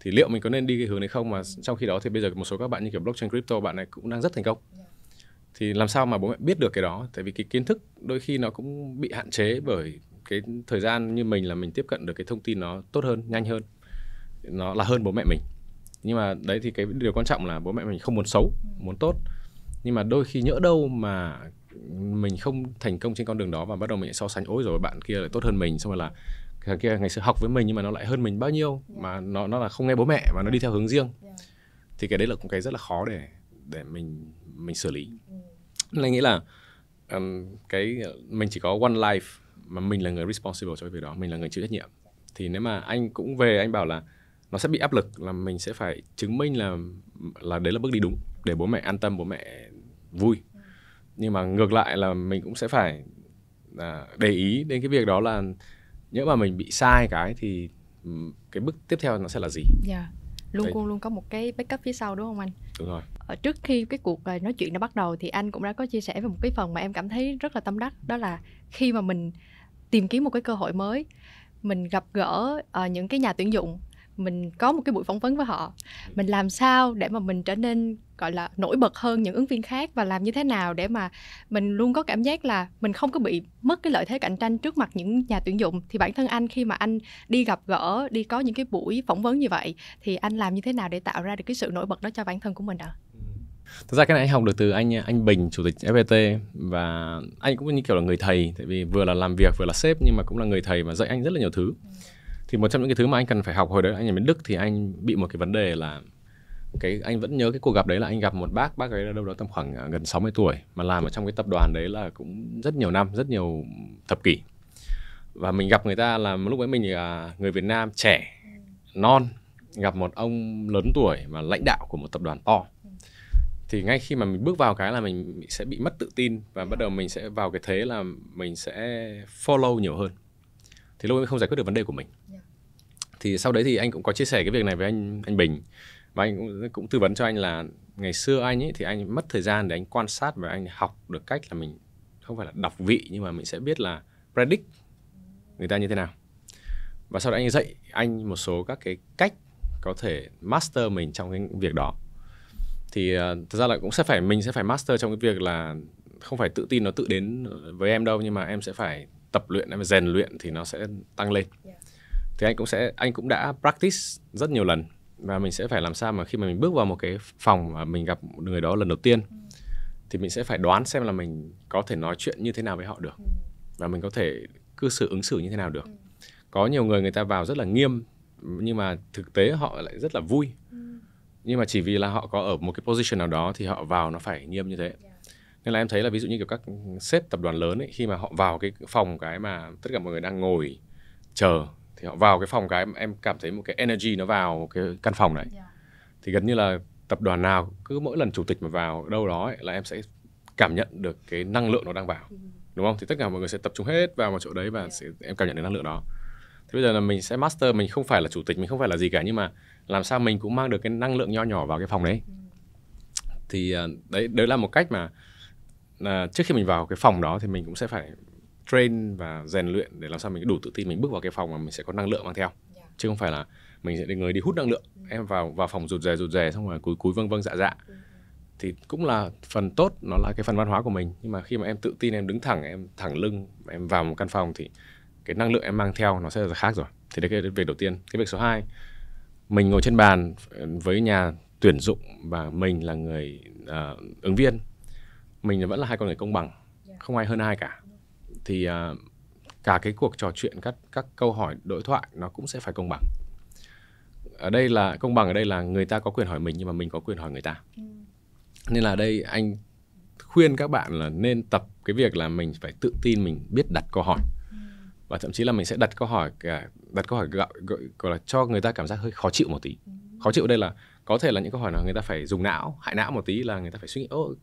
Thì liệu mình có nên đi cái hướng đấy không? Mà trong khi đó thì bây giờ một số các bạn như kiểu blockchain, crypto bạn này cũng đang rất thành công. Thì làm sao mà bố mẹ biết được cái đó? Tại vì cái kiến thức đôi khi nó cũng bị hạn chế bởi cái thời gian như mình là mình tiếp cận được cái thông tin nó tốt hơn nhanh hơn nó là hơn bố mẹ mình. Nhưng mà đấy thì cái điều quan trọng là bố mẹ mình không muốn xấu muốn tốt. Nhưng mà đôi khi nhỡ đâu mà mình không thành công trên con đường đó và bắt đầu mình so sánh ối rồi bạn kia lại tốt hơn mình. Xong rồi là thằng kia ngày xưa học với mình nhưng mà nó lại hơn mình bao nhiêu? Mà nó nó là không nghe bố mẹ và nó đi theo hướng riêng. Thì cái đấy là cũng cái rất là khó để để mình mình xử lý. Nên là nghĩ là um, cái mình chỉ có one life mà mình là người responsible cho cái việc đó mình là người chịu trách nhiệm thì nếu mà anh cũng về anh bảo là nó sẽ bị áp lực là mình sẽ phải chứng minh là là đấy là bước đi đúng để bố mẹ an tâm bố mẹ vui nhưng mà ngược lại là mình cũng sẽ phải à, để ý đến cái việc đó là nếu mà mình bị sai cái thì cái bước tiếp theo nó sẽ là gì yeah. Dạ. luôn luôn luôn có một cái backup phía sau đúng không anh đúng rồi ở trước khi cái cuộc à, nói chuyện đã bắt đầu thì anh cũng đã có chia sẻ về một cái phần mà em cảm thấy rất là tâm đắc đó là khi mà mình tìm kiếm một cái cơ hội mới. Mình gặp gỡ uh, những cái nhà tuyển dụng mình có một cái buổi phỏng vấn với họ. Mình làm sao để mà mình trở nên gọi là nổi bật hơn những ứng viên khác và làm như thế nào để mà mình luôn có cảm giác là mình không có bị mất cái lợi thế cạnh tranh trước mặt những nhà tuyển dụng. Thì bản thân anh khi mà anh đi gặp gỡ đi có những cái buổi phỏng vấn như vậy thì anh làm như thế nào để tạo ra được cái sự nổi bật đó cho bản thân của mình ạ? Thực ra cái này anh học được từ anh anh Bình, chủ tịch FPT và anh cũng như kiểu là người thầy tại vì vừa là làm việc vừa là sếp nhưng mà cũng là người thầy và dạy anh rất là nhiều thứ. Thì một trong những cái thứ mà anh cần phải học hồi đấy anh ở bên Đức thì anh bị một cái vấn đề là cái anh vẫn nhớ cái cuộc gặp đấy là anh gặp một bác bác ấy là đâu đó tầm khoảng à, gần 60 tuổi mà làm ở trong cái tập đoàn đấy là cũng rất nhiều năm rất nhiều thập kỷ và mình gặp người ta là lúc ấy mình là người Việt Nam trẻ non gặp một ông lớn tuổi mà lãnh đạo của một tập đoàn to thì ngay khi mà mình bước vào cái là mình sẽ bị mất tự tin và bắt đầu mình sẽ vào cái thế là mình sẽ follow nhiều hơn. Thì lúc ấy không giải quyết được vấn đề của mình. Thì sau đấy thì anh cũng có chia sẻ cái việc này với anh anh Bình. Và anh cũng, cũng tư vấn cho anh là ngày xưa anh ấy thì anh mất thời gian để anh quan sát và anh học được cách là mình không phải là đọc vị nhưng mà mình sẽ biết là predict người ta như thế nào. Và sau đó anh dạy anh một số các cái cách có thể master mình trong cái việc đó thì uh, thực ra là cũng sẽ phải mình sẽ phải master trong cái việc là không phải tự tin nó tự đến với em đâu nhưng mà em sẽ phải tập luyện em phải rèn luyện thì nó sẽ tăng lên thì anh cũng sẽ anh cũng đã practice rất nhiều lần và mình sẽ phải làm sao mà khi mà mình bước vào một cái phòng mà mình gặp người đó lần đầu tiên ừ. thì mình sẽ phải đoán xem là mình có thể nói chuyện như thế nào với họ được ừ. và mình có thể cư xử ứng xử như thế nào được ừ. có nhiều người người ta vào rất là nghiêm nhưng mà thực tế họ lại rất là vui ừ. Nhưng mà chỉ vì là họ có ở một cái position nào đó thì họ vào nó phải nghiêm như thế yeah. nên là em thấy là ví dụ như kiểu các sếp tập đoàn lớn ấy khi mà họ vào cái phòng cái mà tất cả mọi người đang ngồi chờ thì họ vào cái phòng cái em cảm thấy một cái energy nó vào cái căn phòng đấy yeah. thì gần như là tập đoàn nào cứ mỗi lần chủ tịch mà vào đâu đó ấy, là em sẽ cảm nhận được cái năng lượng nó đang vào mm. đúng không thì tất cả mọi người sẽ tập trung hết vào một chỗ đấy và yeah. sẽ, em cảm nhận được năng lượng đó thế bây giờ là mình sẽ master mình không phải là chủ tịch mình không phải là gì cả nhưng mà làm sao mình cũng mang được cái năng lượng nho nhỏ vào cái phòng đấy thì uh, đấy đấy là một cách mà là trước khi mình vào cái phòng đó thì mình cũng sẽ phải train và rèn luyện để làm sao mình đủ tự tin mình bước vào cái phòng mà mình sẽ có năng lượng mang theo yeah. Dạ. chứ không phải là mình sẽ người đi hút năng lượng ừ. em vào vào phòng rụt rè rụt rè xong rồi cúi cúi vâng vâng dạ dạ ừ. thì cũng là phần tốt nó là cái phần văn hóa của mình nhưng mà khi mà em tự tin em đứng thẳng em thẳng lưng em vào một căn phòng thì cái năng lượng em mang theo nó sẽ là khác rồi thì đấy cái việc đầu tiên cái việc số 2 mình ngồi trên bàn với nhà tuyển dụng và mình là người uh, ứng viên mình vẫn là hai con người công bằng không ai hơn ai cả thì uh, cả cái cuộc trò chuyện các các câu hỏi đối thoại nó cũng sẽ phải công bằng ở đây là công bằng ở đây là người ta có quyền hỏi mình nhưng mà mình có quyền hỏi người ta ừ. nên là đây anh khuyên các bạn là nên tập cái việc là mình phải tự tin mình biết đặt câu hỏi. Và thậm chí là mình sẽ đặt câu hỏi cả đặt câu hỏi gọi, gọi, gọi là cho người ta cảm giác hơi khó chịu một tí ừ. khó chịu đây là có thể là những câu hỏi nào người ta phải dùng não hại não một tí là người ta phải suy nghĩ ô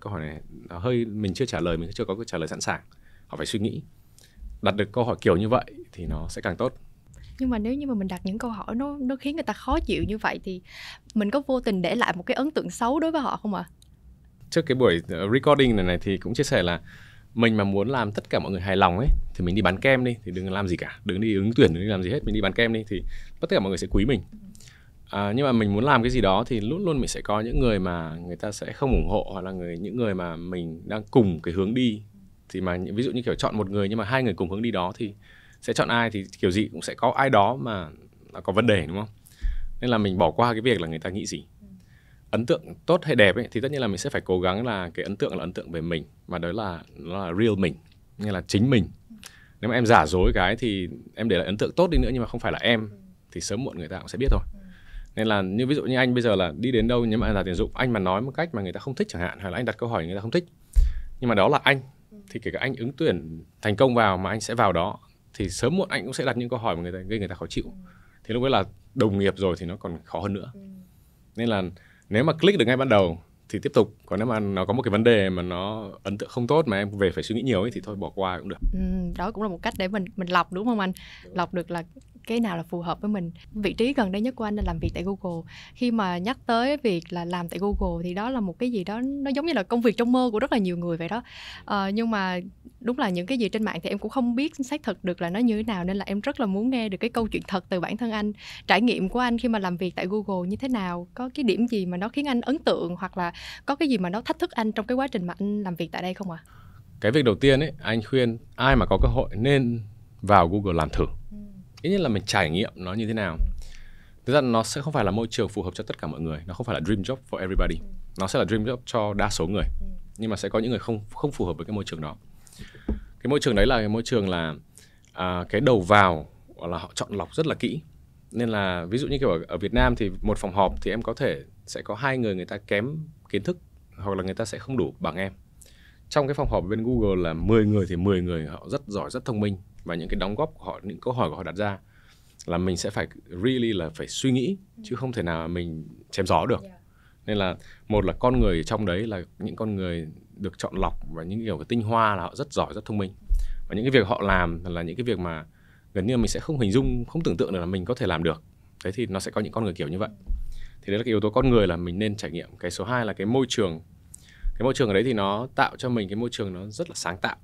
câu hỏi này hơi mình chưa trả lời mình chưa có câu trả lời sẵn sàng họ phải suy nghĩ đặt được câu hỏi kiểu như vậy thì nó sẽ càng tốt nhưng mà nếu như mà mình đặt những câu hỏi nó nó khiến người ta khó chịu như vậy thì mình có vô tình để lại một cái ấn tượng xấu đối với họ không ạ? À? Trước cái buổi ờ, recording này này thì cũng chia sẻ là mình mà muốn làm tất cả mọi người hài lòng ấy thì mình đi bán kem đi thì đừng làm gì cả. Đừng đi ứng tuyển đừng đi làm gì hết mình đi bán kem đi thì tất cả mọi người sẽ quý mình. À, nhưng mà mình muốn làm cái gì đó thì luôn luôn mình sẽ có những người mà người ta sẽ không ủng hộ hoặc là người những người mà mình đang cùng cái hướng đi. Thì mà ví dụ như kiểu chọn một người nhưng mà hai người cùng hướng đi đó thì sẽ chọn ai thì kiểu gì cũng sẽ có ai đó mà có vấn đề đúng không? Nên là mình bỏ qua cái việc là người ta nghĩ gì ấn tượng tốt hay đẹp ấy, thì tất nhiên là mình sẽ phải cố gắng là cái ấn tượng là ấn tượng về mình, và đó là, nó là real mình, nghĩa là chính mình. Nếu mà em giả dối cái thì em để lại ấn tượng tốt đi nữa nhưng mà không phải là em, thì sớm muộn người ta cũng sẽ biết thôi nên là như ví dụ như anh bây giờ là đi đến đâu, nhưng mà anh là tuyển dụng, anh mà nói một cách mà người ta không thích chẳng hạn, hay là anh đặt câu hỏi người ta không thích, nhưng mà đó là anh, thì kể cả anh ứng tuyển thành công vào mà anh sẽ vào đó, thì sớm muộn anh cũng sẽ đặt những câu hỏi mà người ta, gây người ta khó chịu. Thì lúc ấy là đồng nghiệp rồi thì nó còn khó hơn nữa. Nên là nếu mà click được ngay ban đầu thì tiếp tục. Còn nếu mà nó có một cái vấn đề mà nó ấn tượng không tốt mà em về phải suy nghĩ nhiều ấy thì thôi bỏ qua cũng được. Ừ, đó cũng là một cách để mình mình lọc đúng không anh? Lọc được là cái nào là phù hợp với mình. Vị trí gần đây nhất của anh là làm việc tại Google. Khi mà nhắc tới việc là làm tại Google thì đó là một cái gì đó nó giống như là công việc trong mơ của rất là nhiều người vậy đó. À, nhưng mà đúng là những cái gì trên mạng thì em cũng không biết xác thực được là nó như thế nào nên là em rất là muốn nghe được cái câu chuyện thật từ bản thân anh. Trải nghiệm của anh khi mà làm việc tại Google như thế nào có cái điểm gì mà nó khiến anh ấn tượng hoặc là có cái gì mà nó thách thức anh trong cái quá trình mà anh làm việc tại đây không ạ? À? cái việc đầu tiên ấy anh khuyên ai mà có cơ hội nên vào Google làm thử ít nhất là mình trải nghiệm nó như thế nào. Thực ra nó sẽ không phải là môi trường phù hợp cho tất cả mọi người. Nó không phải là dream job for everybody. Nó sẽ là dream job cho đa số người. Nhưng mà sẽ có những người không không phù hợp với cái môi trường đó. Cái môi trường đấy là cái môi trường là à, cái đầu vào là họ chọn lọc rất là kỹ. Nên là ví dụ như kiểu ở, ở Việt Nam thì một phòng họp thì em có thể sẽ có hai người người ta kém kiến thức hoặc là người ta sẽ không đủ bằng em trong cái phòng họp bên Google là 10 người thì 10 người họ rất giỏi rất thông minh. Và những cái đóng góp của họ những câu hỏi của họ đặt ra là mình sẽ phải really là phải suy nghĩ chứ không thể nào mình chém gió được. Nên là một là con người trong đấy là những con người được chọn lọc và những kiểu cái tinh hoa là họ rất giỏi rất thông minh. Và những cái việc họ làm là những cái việc mà gần như mình sẽ không hình dung không tưởng tượng được là mình có thể làm được. Thế thì nó sẽ có những con người kiểu như vậy. Thì đấy là cái yếu tố con người là mình nên trải nghiệm. Cái số 2 là cái môi trường cái môi trường ở đấy thì nó tạo cho mình cái môi trường nó rất là sáng tạo.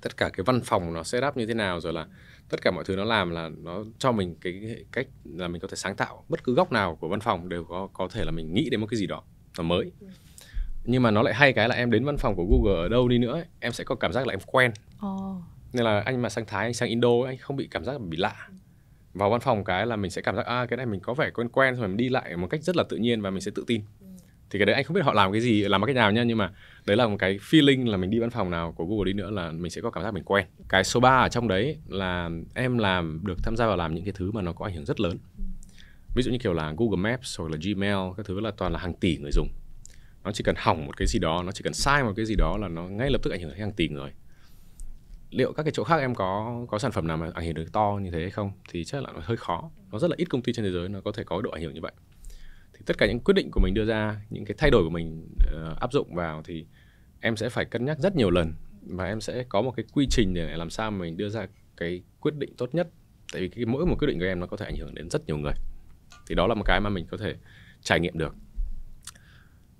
Tất cả cái văn phòng nó setup như thế nào rồi là tất cả mọi thứ nó làm là nó cho mình cái cách là mình có thể sáng tạo. Bất cứ góc nào của văn phòng đều có có thể là mình nghĩ đến một cái gì đó nó mới. Nhưng mà nó lại hay cái là em đến văn phòng của Google ở đâu đi nữa ấy, em sẽ có cảm giác là em quen. Oh. nên là anh mà sang Thái anh sang Indo anh không bị cảm giác bị lạ. Vào văn phòng cái là mình sẽ cảm giác à cái này mình có vẻ quen quen rồi mình đi lại một cách rất là tự nhiên và mình sẽ tự tin thì cái đấy anh không biết họ làm cái gì, làm cái nào nha, nhưng mà đấy là một cái feeling là mình đi văn phòng nào của Google đi nữa là mình sẽ có cảm giác mình quen. Cái số 3 ở trong đấy là em làm, được tham gia vào làm những cái thứ mà nó có ảnh hưởng rất lớn. Ví dụ như kiểu là Google Maps hoặc là Gmail, các thứ là toàn là hàng tỷ người dùng. Nó chỉ cần hỏng một cái gì đó, nó chỉ cần sai một cái gì đó là nó ngay lập tức ảnh hưởng đến hàng tỷ người. Liệu các cái chỗ khác em có có sản phẩm nào mà ảnh hưởng được to như thế hay không thì chắc là nó hơi khó. Nó rất là ít công ty trên thế giới nó có thể có độ ảnh hưởng như vậy thì tất cả những quyết định của mình đưa ra những cái thay đổi của mình uh, áp dụng vào thì em sẽ phải cân nhắc rất nhiều lần. Và em sẽ có một cái quy trình để làm sao mình đưa ra cái quyết định tốt nhất. Tại vì cái mỗi một quyết định của em nó có thể ảnh hưởng đến rất nhiều người. Thì đó là một cái mà mình có thể trải nghiệm được.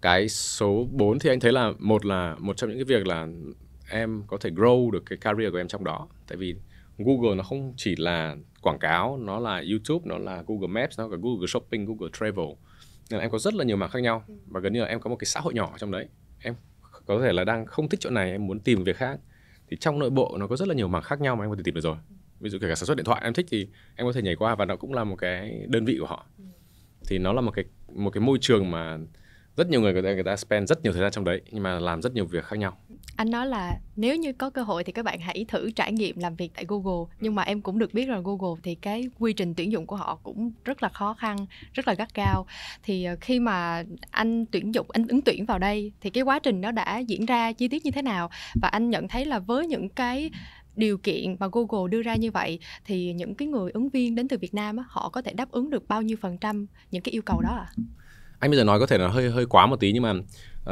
Cái số 4 thì anh thấy là một là một trong những cái việc là em có thể grow được cái career của em trong đó. Tại vì Google nó không chỉ là quảng cáo nó là YouTube nó là Google Maps nó là Google Shopping Google Travel nên là em có rất là nhiều mảng khác nhau. Và gần như là em có một cái xã hội nhỏ trong đấy. Em có thể là đang không thích chỗ này em muốn tìm việc khác. Thì trong nội bộ nó có rất là nhiều mảng khác nhau mà em có thể tìm được rồi. Ví dụ kể cả sản xuất điện thoại em thích thì em có thể nhảy qua và nó cũng là một cái đơn vị của họ. Thì nó là một cái một cái môi trường mà rất nhiều người người ta, người ta spend rất nhiều thời gian trong đấy nhưng mà làm rất nhiều việc khác nhau anh nói là nếu như có cơ hội thì các bạn hãy thử trải nghiệm làm việc tại Google nhưng mà em cũng được biết là Google thì cái quy trình tuyển dụng của họ cũng rất là khó khăn rất là gắt gao thì ờ, khi mà anh tuyển dụng anh ứng tuyển vào đây thì cái quá trình nó đã diễn ra chi tiết như thế nào và anh nhận thấy là với những cái điều kiện mà Google đưa ra như vậy thì những cái người ứng viên đến từ Việt Nam á, họ có thể đáp ứng được bao nhiêu phần trăm những cái yêu cầu đó ạ? À? Anh bây giờ nói có thể là hơi hơi quá một tí nhưng mà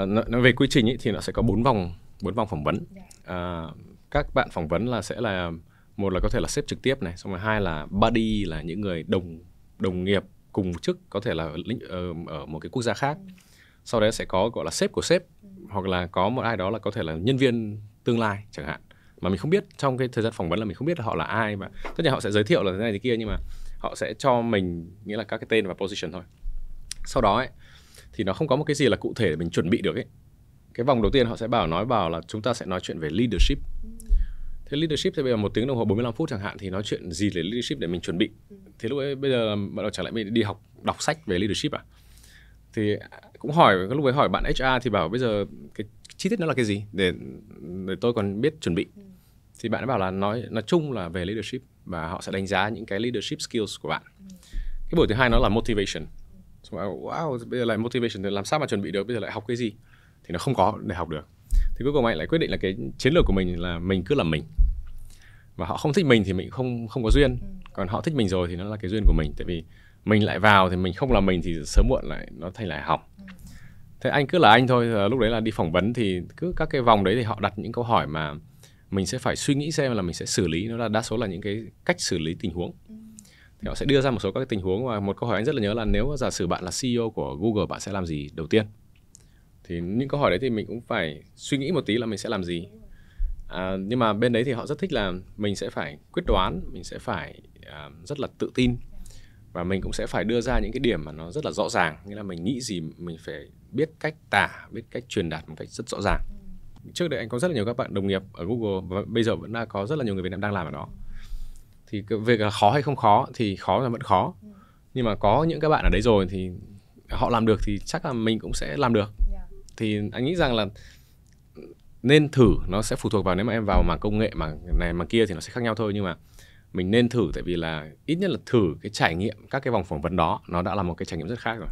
uh, nói về quy trình ấy, thì nó sẽ có bốn vòng bốn vòng phỏng vấn. À, các bạn phỏng vấn là sẽ là một là có thể là sếp trực tiếp này xong rồi hai là buddy là những người đồng đồng nghiệp cùng chức có thể là ở, ở, ở một cái quốc gia khác. Sau đấy sẽ có gọi là sếp của sếp hoặc là có một ai đó là có thể là nhân viên tương lai chẳng hạn. Mà mình không biết trong cái thời gian phỏng vấn là mình không biết là họ là ai mà tất nhiên họ sẽ giới thiệu là thế này thế kia nhưng mà họ sẽ cho mình nghĩa là các cái tên và position thôi sau đó ấy, thì nó không có một cái gì là cụ thể để mình chuẩn bị được ấy. Cái vòng đầu tiên họ sẽ bảo, nói bảo là chúng ta sẽ nói chuyện về leadership. Thế leadership thì bây giờ một tiếng đồng hồ 45 phút chẳng hạn thì nói chuyện gì về leadership để mình chuẩn bị? Thì lúc ấy bây giờ bắt đầu trả lại mình đi học, đọc sách về leadership à? Thì cũng hỏi, lúc ấy hỏi bạn HR thì bảo bây giờ cái chi tiết nó là cái gì để để tôi còn biết chuẩn bị? Thì bạn ấy bảo là nói nói chung là về leadership và họ sẽ đánh giá những cái leadership skills của bạn. Cái buổi thứ hai nó là motivation wow bây giờ lại motivation thì làm sao mà chuẩn bị được? Bây giờ lại học cái gì? Thì nó không có để học được. Thì cuối cùng anh lại quyết định là cái chiến lược của mình là mình cứ làm mình. Và họ không thích mình thì mình không không có duyên. Còn họ thích mình rồi thì nó là cái duyên của mình. Tại vì mình lại vào thì mình không làm mình thì sớm muộn lại nó thành lại hỏng thế anh cứ là anh thôi. Lúc đấy là đi phỏng vấn thì cứ các cái vòng đấy thì họ đặt những câu hỏi mà mình sẽ phải suy nghĩ xem là mình sẽ xử lý. Nó là đa số là những cái cách xử lý tình huống thì họ sẽ đưa ra một số các cái tình huống và một câu hỏi anh rất là nhớ là nếu giả sử bạn là CEO của Google bạn sẽ làm gì đầu tiên? Thì những câu hỏi đấy thì mình cũng phải suy nghĩ một tí là mình sẽ làm gì. À, nhưng mà bên đấy thì họ rất thích là mình sẽ phải quyết đoán mình sẽ phải à, rất là tự tin. Và mình cũng sẽ phải đưa ra những cái điểm mà nó rất là rõ ràng nghĩa là mình nghĩ gì mình phải biết cách tả biết cách truyền đạt một cách rất rõ ràng. Trước đây anh có rất là nhiều các bạn đồng nghiệp ở Google và bây giờ vẫn đã có rất là nhiều người Việt Nam đang làm ở đó thì cái việc là khó hay không khó thì khó là vẫn khó. Nhưng mà có những các bạn ở đấy rồi thì họ làm được thì chắc là mình cũng sẽ làm được. Thì anh nghĩ rằng là nên thử nó sẽ phụ thuộc vào nếu mà em vào mảng công nghệ mà này mà kia thì nó sẽ khác nhau thôi. Nhưng mà mình nên thử tại vì là ít nhất là thử cái trải nghiệm các cái vòng phỏng vấn đó nó đã là một cái trải nghiệm rất khác rồi.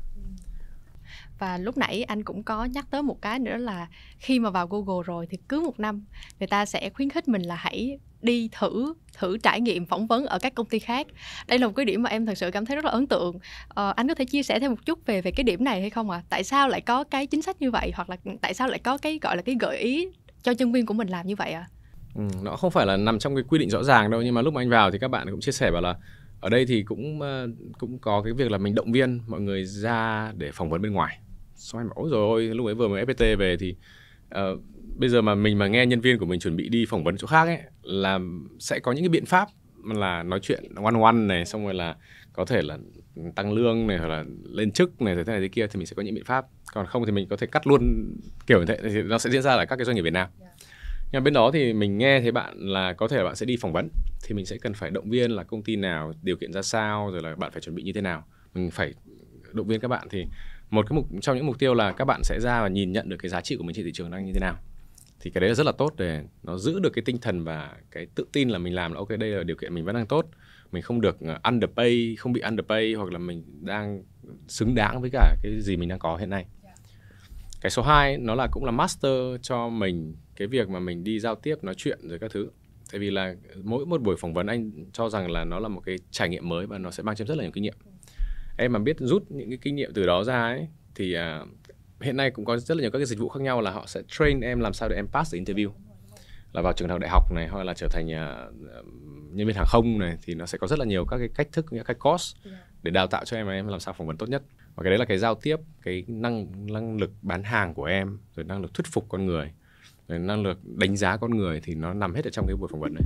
Và lúc nãy anh cũng có nhắc tới một cái nữa là khi mà vào Google rồi thì cứ một năm người ta sẽ khuyến khích mình là hãy đi thử thử trải nghiệm phỏng vấn ở các công ty khác đây là một cái điểm mà em thật sự cảm thấy rất là ấn tượng ờ, anh có thể chia sẻ thêm một chút về về cái điểm này hay không ạ à? tại sao lại có cái chính sách như vậy hoặc là tại sao lại có cái gọi là cái gợi ý cho nhân viên của mình làm như vậy ạ à? ừ, nó không phải là nằm trong cái quy định rõ ràng đâu nhưng mà lúc mà anh vào thì các bạn cũng chia sẻ bảo là ở đây thì cũng ờ, cũng có cái việc là mình động viên mọi người ra để phỏng vấn bên ngoài xong em bảo rồi lúc ấy vừa mới FPT về thì uh, bây giờ mà mình mà nghe nhân viên của mình chuẩn bị đi phỏng vấn chỗ khác ấy là sẽ có những cái biện pháp là nói chuyện one one này xong rồi là có thể là tăng lương này hoặc là lên chức này rồi thế này thế kia thì mình sẽ có những biện pháp. Còn không thì mình có thể cắt luôn kiểu như thế thì nó sẽ diễn ra ở các cái doanh nghiệp Việt Nam. Nhưng mà bên đó thì mình nghe thấy bạn là có thể là bạn sẽ đi phỏng vấn thì mình sẽ cần phải động viên là công ty nào điều kiện ra sao rồi là bạn phải chuẩn bị như thế nào. Mình phải động viên các bạn thì một cái mục trong những mục tiêu là các bạn sẽ ra và nhìn nhận được cái giá trị của mình trên thị trường đang như thế nào thì cái đấy là rất là tốt để nó giữ được cái tinh thần và cái tự tin là mình làm là ok đây là điều kiện mình vẫn đang tốt. Mình không được ờ, underpay không bị underpay hoặc là mình đang xứng đáng với cả cái gì mình đang có hiện nay. Cái số 2 nó là cũng là master cho mình cái việc mà mình đi giao tiếp nói chuyện rồi các thứ. Tại vì là mỗi một buổi phỏng vấn anh cho rằng là nó là một cái trải nghiệm mới và nó sẽ mang cho rất là nhiều kinh nghiệm. Em mà biết rút những cái kinh nghiệm từ đó ra ấy thì uh, hiện nay cũng có rất là nhiều các cái dịch vụ khác nhau là họ sẽ train em làm sao để em pass the interview. Là vào trường đại học đại học này hoặc là trở thành uh, nhân viên hàng không này thì nó sẽ có rất là nhiều các cái cách thức những cái course để đào tạo cho em em làm sao phỏng vấn tốt nhất. Và cái đấy là cái giao tiếp cái năng năng lực bán hàng của em rồi năng lực thuyết phục con người rồi năng lực đánh giá con người thì nó nằm hết ở trong cái buổi phỏng vấn này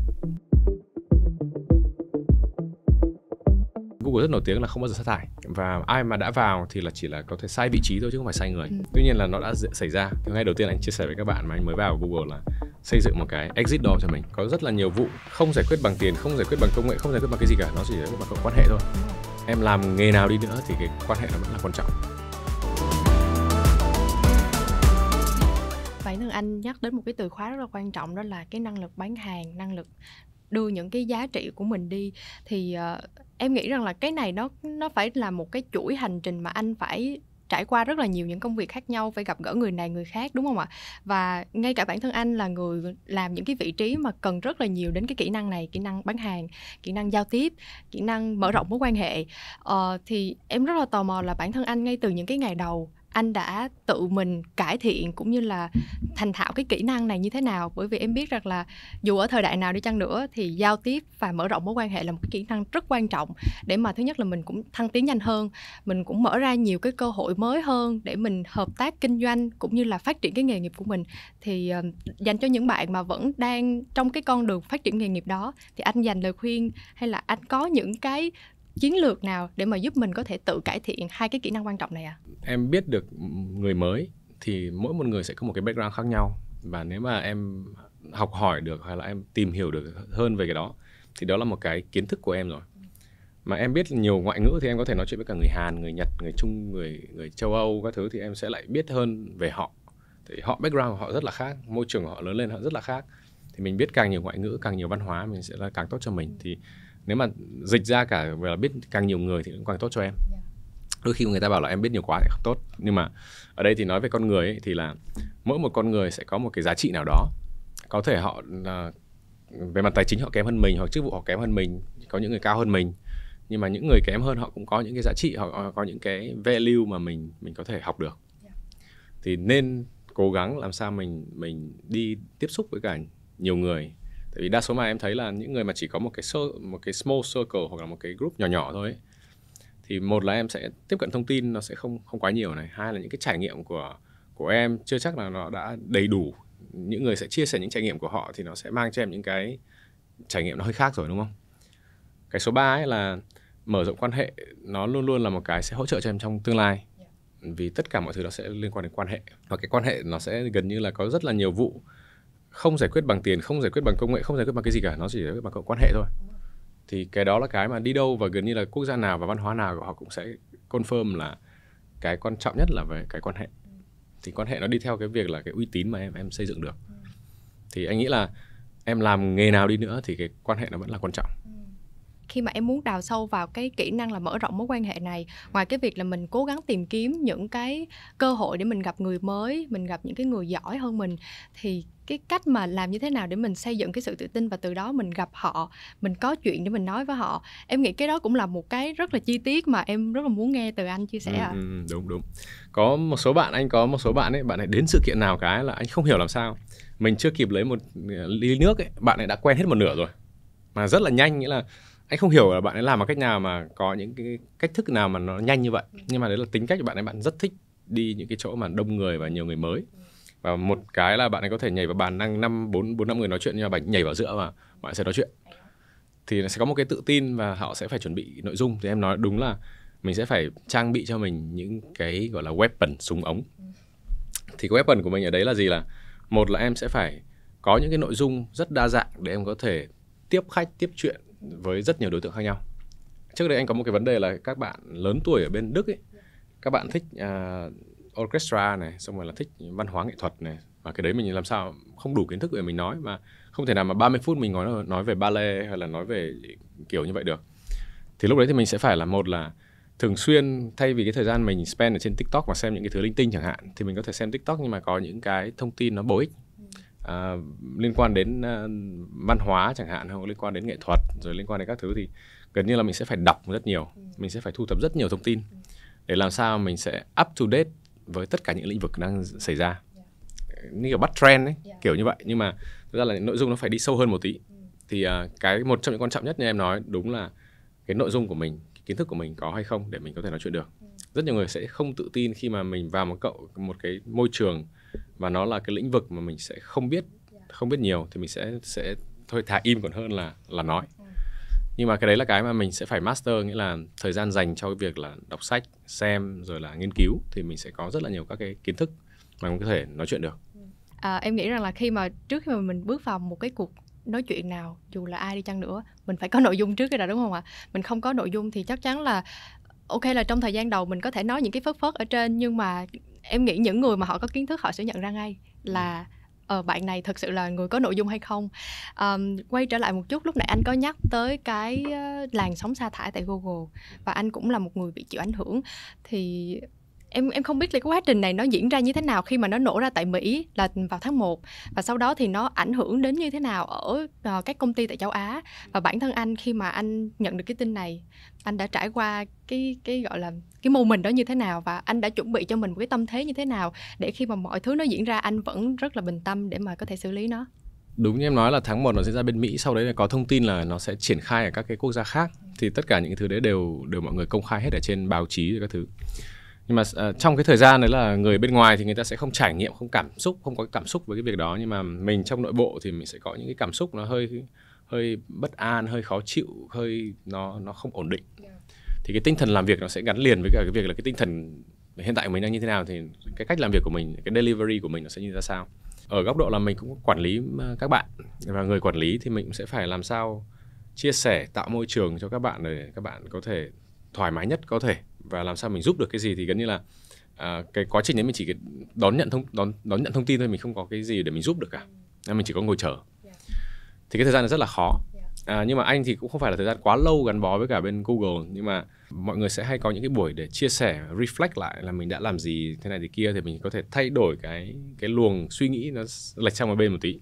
Google rất nổi tiếng là không bao giờ sa thải và ai mà đã vào thì là chỉ là có thể sai vị trí thôi chứ không phải sai người. Ừ. Tuy nhiên là nó đã xảy ra. Thì ngay đầu tiên anh chia sẻ với các bạn mà anh mới vào Google là xây dựng một cái exit door cho mình. Có rất là nhiều vụ không giải quyết bằng tiền, không giải quyết bằng công nghệ, không giải quyết bằng cái gì cả, nó chỉ giải quyết bằng quan hệ thôi. Em làm nghề nào đi nữa thì cái quan hệ nó vẫn là quan trọng. bản thân anh nhắc đến một cái từ khóa rất là quan trọng đó là cái năng lực bán hàng năng lực đưa những cái giá trị của mình đi thì uh, em nghĩ rằng là cái này nó nó phải là một cái chuỗi hành trình mà anh phải trải qua rất là nhiều những công việc khác nhau phải gặp gỡ người này người khác đúng không ạ? Và ngay cả bản thân anh là người làm những cái vị trí mà cần rất là nhiều đến cái kỹ năng này kỹ năng bán hàng kỹ năng giao tiếp kỹ năng mở rộng mối quan hệ. Ờ, thì em rất là tò mò là bản thân anh ngay từ những cái ngày đầu anh đã tự mình cải thiện cũng như là thành thạo cái kỹ năng này như thế nào? Bởi vì em biết rằng là dù ở thời đại nào đi chăng nữa thì giao tiếp và mở rộng mối quan hệ là một cái kỹ năng rất quan trọng để mà thứ nhất là mình cũng thăng tiến nhanh hơn mình cũng mở ra nhiều cái cơ hội mới hơn để mình hợp tác kinh doanh cũng như là phát triển cái nghề nghiệp của mình. Thì uh, dành cho những bạn mà vẫn đang trong cái con đường phát triển nghề nghiệp đó thì anh dành lời khuyên hay là anh có những cái chiến lược nào để mà giúp mình có thể tự cải thiện hai cái kỹ năng quan trọng này à? Em biết được người mới thì mỗi một người sẽ có một cái background khác nhau và nếu mà em học hỏi được hay là em tìm hiểu được hơn về cái đó thì đó là một cái kiến thức của em rồi mà em biết nhiều ngoại ngữ thì em có thể nói chuyện với cả người Hàn, người Nhật, người Trung, người người châu Âu các thứ thì em sẽ lại biết hơn về họ. Thì họ background của họ rất là khác, môi trường của họ lớn lên họ rất là khác thì mình biết càng nhiều ngoại ngữ càng nhiều văn hóa mình sẽ là càng tốt cho mình thì nếu mà dịch ra cả về là biết càng nhiều người thì cũng càng tốt cho em. Đôi khi người ta bảo là em biết nhiều quá thì không tốt. Nhưng mà ở đây thì nói về con người ấy, thì là mỗi một con người sẽ có một cái giá trị nào đó. Có thể họ uh, về mặt tài chính họ kém hơn mình hoặc chức vụ họ kém hơn mình có những người cao hơn mình. Nhưng mà những người kém hơn họ cũng có những cái giá trị họ có những cái value mà mình mình có thể học được. Thì nên cố gắng làm sao mình mình đi tiếp xúc với cả nhiều người tại vì đa số mà em thấy là những người mà chỉ có một cái một cái small circle hoặc là một cái group nhỏ nhỏ thôi ấy, thì một là em sẽ tiếp cận thông tin nó sẽ không không quá nhiều này. Hai là những cái trải nghiệm của của em chưa chắc là nó đã đầy đủ. Những người sẽ chia sẻ những trải nghiệm của họ thì nó sẽ mang cho em những cái trải nghiệm nó hơi khác rồi đúng không? Cái số 3 ấy là mở rộng quan hệ nó luôn luôn là một cái sẽ hỗ trợ cho em trong tương lai. Vì tất cả mọi thứ nó sẽ liên quan đến quan hệ. Và cái quan hệ nó sẽ gần như là có rất là nhiều vụ không giải quyết bằng tiền, không giải quyết bằng công nghệ, không giải quyết bằng cái gì cả, nó chỉ giải quyết bằng quan hệ thôi. Thì cái đó là cái mà đi đâu và gần như là quốc gia nào và văn hóa nào của họ cũng sẽ confirm là cái quan trọng nhất là về cái quan hệ. Thì quan hệ nó đi theo cái việc là cái uy tín mà em em xây dựng được. Thì anh nghĩ là em làm nghề nào đi nữa thì cái quan hệ nó vẫn là quan trọng khi mà em muốn đào sâu vào cái kỹ năng là mở rộng mối quan hệ này ngoài cái việc là mình cố gắng tìm kiếm những cái cơ hội để mình gặp người mới mình gặp những cái người giỏi hơn mình thì cái cách mà làm như thế nào để mình xây dựng cái sự tự tin và từ đó mình gặp họ mình có chuyện để mình nói với họ. Em nghĩ cái đó cũng là một cái rất là chi tiết mà em rất là muốn nghe từ anh chia sẻ ừ, ừ, đúng đúng. Có một số bạn anh có một số bạn ấy bạn ấy đến sự kiện nào cái là anh không hiểu làm sao. Mình chưa kịp lấy một ly nước ấy bạn ấy đã quen hết một nửa rồi. Mà rất là nhanh nghĩa là anh không hiểu là bạn ấy làm bằng cách nào mà có những cái cách thức nào mà nó nhanh như vậy. Nhưng mà đấy là tính cách của bạn ấy, bạn rất thích đi những cái chỗ mà đông người và nhiều người mới. Và một cái là bạn ấy có thể nhảy vào bàn năng năm, bốn bốn, năm người nói chuyện, nhưng mà bạn nhảy vào giữa mà bạn sẽ nói chuyện. Thì sẽ có một cái tự tin và họ sẽ phải chuẩn bị nội dung. Thì em nói đúng là mình sẽ phải trang bị cho mình những cái, gọi là, weapon súng ống. Thì cái weapon của mình ở đấy là gì là một là em sẽ phải có những cái nội dung rất đa dạng để em có thể tiếp khách, tiếp chuyện với rất nhiều đối tượng khác nhau. Trước đây anh có một cái vấn đề là các bạn lớn tuổi ở bên đức ấy các bạn thích uh, orchestra này xong rồi là thích văn hóa nghệ thuật này và cái đấy mình làm sao không đủ kiến thức để mình nói mà không thể nào mà 30 phút mình nói nói về ballet hay là nói về kiểu như vậy được. Thì lúc đấy thì mình sẽ phải là một là thường xuyên thay vì cái thời gian mình spend ở trên tiktok và xem những cái thứ linh tinh chẳng hạn thì mình có thể xem tiktok nhưng mà có những cái thông tin nó bổ ích. Ừ à, liên quan đến uh, văn hóa chẳng hạn hoặc liên quan đến nghệ thuật rồi liên quan đến các thứ thì gần như là mình sẽ phải đọc rất nhiều. Ừ. mình sẽ phải thu thập rất nhiều thông tin để làm sao mình sẽ up to date với tất cả những lĩnh vực đang xảy ra. Như kiểu bắt trend ấy kiểu như vậy. Nhưng mà thực ra là nội dung nó phải đi sâu hơn một tí. Ừ. thì uh, cái một trong những quan trọng nhất như em nói đúng là cái nội dung của mình cái kiến thức của mình có hay không để mình có thể nói chuyện được. Ừ. rất nhiều người sẽ không tự tin khi mà mình vào một cậu một cái môi trường và nó là cái lĩnh vực mà mình sẽ không biết không biết nhiều thì mình sẽ sẽ thôi thà im còn hơn là là nói. Nhưng mà cái đấy là cái mà mình sẽ phải master nghĩa là thời gian dành cho cái việc là đọc sách xem rồi là nghiên cứu thì mình sẽ có rất là nhiều các cái kiến thức mà mình có thể nói chuyện được. À, em nghĩ rằng là khi mà trước khi mà mình bước vào một cái cuộc nói chuyện nào dù là ai đi chăng nữa mình phải có nội dung trước cái đã đúng không ạ? Mình không có nội dung thì chắc chắn là ok là trong thời gian đầu mình có thể nói những cái phớt phớt ở trên nhưng mà em nghĩ những người mà họ có kiến thức họ sẽ nhận ra ngay là ờ, bạn này thực sự là người có nội dung hay không. Um, quay trở lại một chút lúc nãy anh có nhắc tới cái làn sóng sa thải tại Google và anh cũng là một người bị chịu ảnh hưởng thì em em không biết là cái quá trình này nó diễn ra như thế nào khi mà nó nổ ra tại Mỹ là vào tháng 1 và sau đó thì nó ảnh hưởng đến như thế nào ở uh, các công ty tại châu Á. Và bản thân anh khi mà anh nhận được cái tin này anh đã trải qua cái cái gọi là cái mô mình đó như thế nào và anh đã chuẩn bị cho mình một cái tâm thế như thế nào để khi mà mọi thứ nó diễn ra anh vẫn rất là bình tâm để mà có thể xử lý nó? Đúng như em nói là tháng 1 nó diễn ra bên Mỹ sau đấy là có thông tin là nó sẽ triển khai ở các cái quốc gia khác. Thì tất cả những thứ đấy đều đều mọi người công khai hết ở trên báo chí và các thứ. Nhưng mà uh, trong cái thời gian đấy là người bên ngoài thì người ta sẽ không trải nghiệm không cảm xúc không có cảm xúc với cái việc đó. Nhưng mà mình trong nội bộ thì mình sẽ có những cái cảm xúc nó hơi hơi bất an hơi khó chịu hơi nó nó không ổn định. Thì cái tinh thần làm việc nó sẽ gắn liền với cả cái việc là cái tinh thần hiện tại của mình đang như thế nào thì cái cách làm việc của mình cái delivery của mình nó sẽ như ra sao. Ở góc độ là mình cũng quản lý các bạn. Và người quản lý thì mình cũng sẽ phải làm sao chia sẻ tạo môi trường cho các bạn để các bạn có thể thoải mái nhất có thể. Và làm sao mình giúp được cái gì thì gần như là à, cái quá trình đấy mình chỉ đón nhận thông đón đón nhận thông tin thôi mình không có cái gì để mình giúp được cả. Nên mình chỉ có ngồi chờ thì cái thời gian này rất là khó. À, nhưng mà anh thì cũng không phải là thời gian quá lâu gắn bó với cả bên Google nhưng mà mọi người sẽ hay có những cái buổi để chia sẻ reflect lại là mình đã làm gì thế này thì kia thì mình có thể thay đổi cái cái luồng suy nghĩ nó lệch sang một bên một tí.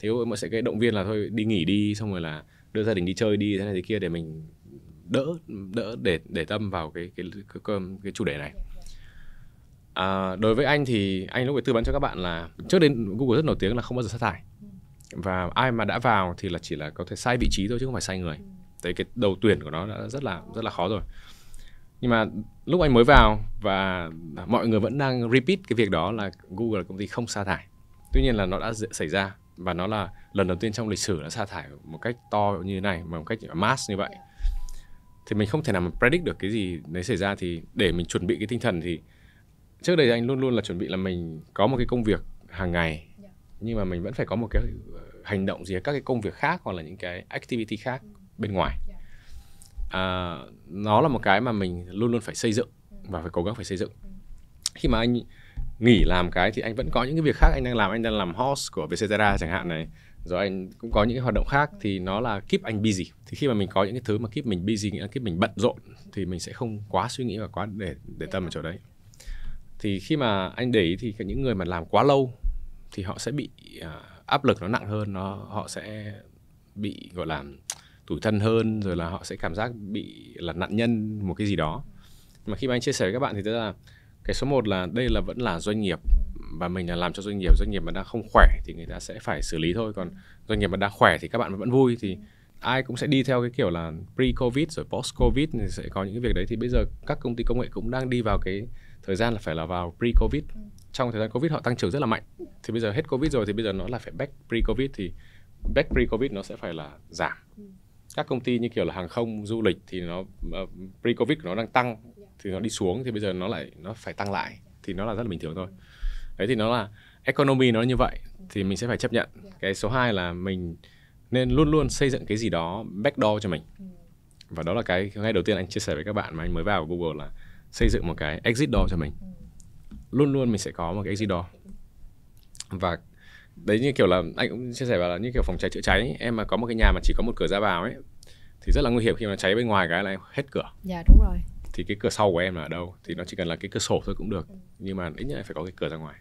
Thì mọi sẽ cái động viên là thôi đi nghỉ đi xong rồi là đưa gia đình đi chơi đi thế này thì kia để mình đỡ đỡ để để tâm vào cái cái cái, cái, cái chủ đề này. À, đối với anh thì anh lúc ấy tư vấn cho các bạn là trước đến Google rất nổi tiếng là không bao giờ sát thải và ai mà đã vào thì là chỉ là có thể sai vị trí thôi chứ không phải sai người. Đấy cái đầu tuyển của nó đã rất là rất là khó rồi. Nhưng mà lúc anh mới vào và mọi người vẫn đang repeat cái việc đó là Google là công ty không sa thải. Tuy nhiên là nó đã xảy ra và nó là lần đầu tiên trong lịch sử đã sa thải một cách to như thế này một cách mass như vậy. Thì mình không thể nào mà predict được cái gì đấy xảy ra. Thì để mình chuẩn bị cái tinh thần thì trước đây anh luôn luôn là chuẩn bị là mình có một cái công việc hàng ngày. Nhưng mà mình vẫn phải có một cái hành động gì các cái công việc khác hoặc là những cái activity khác bên ngoài. À, nó là một cái mà mình luôn luôn phải xây dựng và phải cố gắng phải xây dựng. Khi mà anh nghỉ làm cái thì anh vẫn có những cái việc khác anh đang làm anh đang làm host của Vietcetera chẳng hạn này rồi anh cũng có những cái hoạt động khác thì nó là keep anh busy. Thì khi mà mình có những cái thứ mà keep mình busy nghĩa là keep mình bận rộn thì mình sẽ không quá suy nghĩ và quá để để tâm ở chỗ đấy. Thì khi mà anh để ý thì những người mà làm quá lâu thì họ sẽ bị uh, áp lực nó nặng hơn, nó, họ sẽ bị, gọi là, tủi thân hơn, rồi là họ sẽ cảm giác bị là nạn nhân một cái gì đó. Mà khi mà anh chia sẻ với các bạn thì tức là cái số 1 là đây là vẫn là doanh nghiệp và mình là làm cho doanh nghiệp doanh nghiệp mà đang không khỏe thì người ta sẽ phải xử lý thôi. Còn doanh nghiệp mà đang khỏe thì các bạn vẫn vui thì ai cũng sẽ đi theo cái kiểu là pre covid rồi post covid thì sẽ có những cái việc đấy. Thì bây giờ các công ty công nghệ cũng đang đi vào cái thời gian là phải là vào pre covid ừ trong thời gian covid họ tăng trưởng rất là mạnh. Thì bây giờ hết covid rồi thì bây giờ nó là phải back pre covid thì back pre covid nó sẽ phải là giảm. Các công ty như kiểu là hàng không du lịch thì nó ờ, uh, pre covid nó đang tăng thì nó đi xuống thì bây giờ nó lại nó phải tăng lại thì nó là rất là bình thường thôi. Đấy thì nó là economy nó như vậy thì mình sẽ phải chấp nhận. Cái số 2 là mình nên luôn luôn xây dựng cái gì đó backdoor cho mình. Và đó là cái ngay đầu tiên anh chia sẻ với các bạn mà anh mới vào Google là xây dựng một cái exit door cho mình luôn luôn mình sẽ có một cái exit door và đấy như kiểu là anh cũng chia sẻ vào là như kiểu phòng cháy chữa cháy em mà có một cái nhà mà chỉ có một cửa ra vào ấy thì rất là nguy hiểm khi mà cháy bên ngoài cái là em hết cửa. Dạ đúng rồi. Thì cái cửa sau của em là ở đâu? Thì nó chỉ cần là cái cửa sổ thôi cũng được. Nhưng mà ít nhất là phải có cái cửa ra ngoài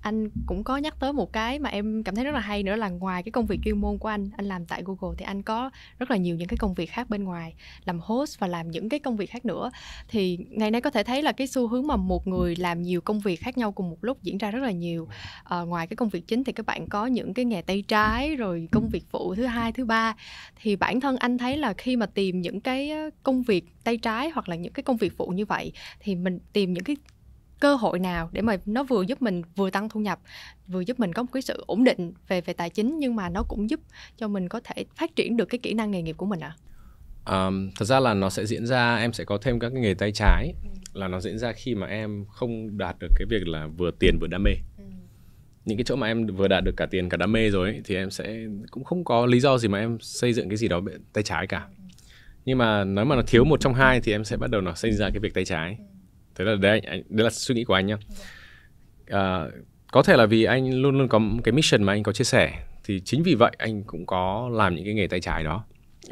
anh cũng có nhắc tới một cái mà em cảm thấy rất là hay nữa là ngoài cái công việc chuyên môn của anh anh làm tại Google thì anh có rất là nhiều những cái công việc khác bên ngoài làm host và làm những cái công việc khác nữa. Thì ngày nay có thể thấy là cái xu hướng mà một người làm nhiều công việc khác nhau cùng một lúc diễn ra rất là nhiều. À, ngoài cái công việc chính thì các bạn có những cái nghề tay trái rồi công việc phụ thứ hai thứ ba. Thì bản thân anh thấy là khi mà tìm những cái công việc tay trái hoặc là những cái công việc phụ như vậy thì mình tìm những cái cơ hội nào để mà nó vừa giúp mình vừa tăng thu nhập vừa giúp mình có một cái sự ổn định về về tài chính nhưng mà nó cũng giúp cho mình có thể phát triển được cái kỹ năng nghề nghiệp của mình ạ? À? um, thật ra là nó sẽ diễn ra em sẽ có thêm các cái nghề tay trái. Là nó diễn ra khi mà em không đạt được cái việc là vừa tiền vừa đam mê. Những cái chỗ mà em vừa đạt được cả tiền cả đam mê rồi ấy, thì em sẽ cũng không có lý do gì mà em xây dựng cái gì đó tay trái cả. Nhưng mà nếu mà nó thiếu một trong hai thì em sẽ bắt đầu nó xây ra cái việc tay trái thế là đấy, anh, đấy là suy nghĩ của anh nhá. À, có thể là vì anh luôn luôn có một cái mission mà anh có chia sẻ thì chính vì vậy anh cũng có làm những cái nghề tay trái đó.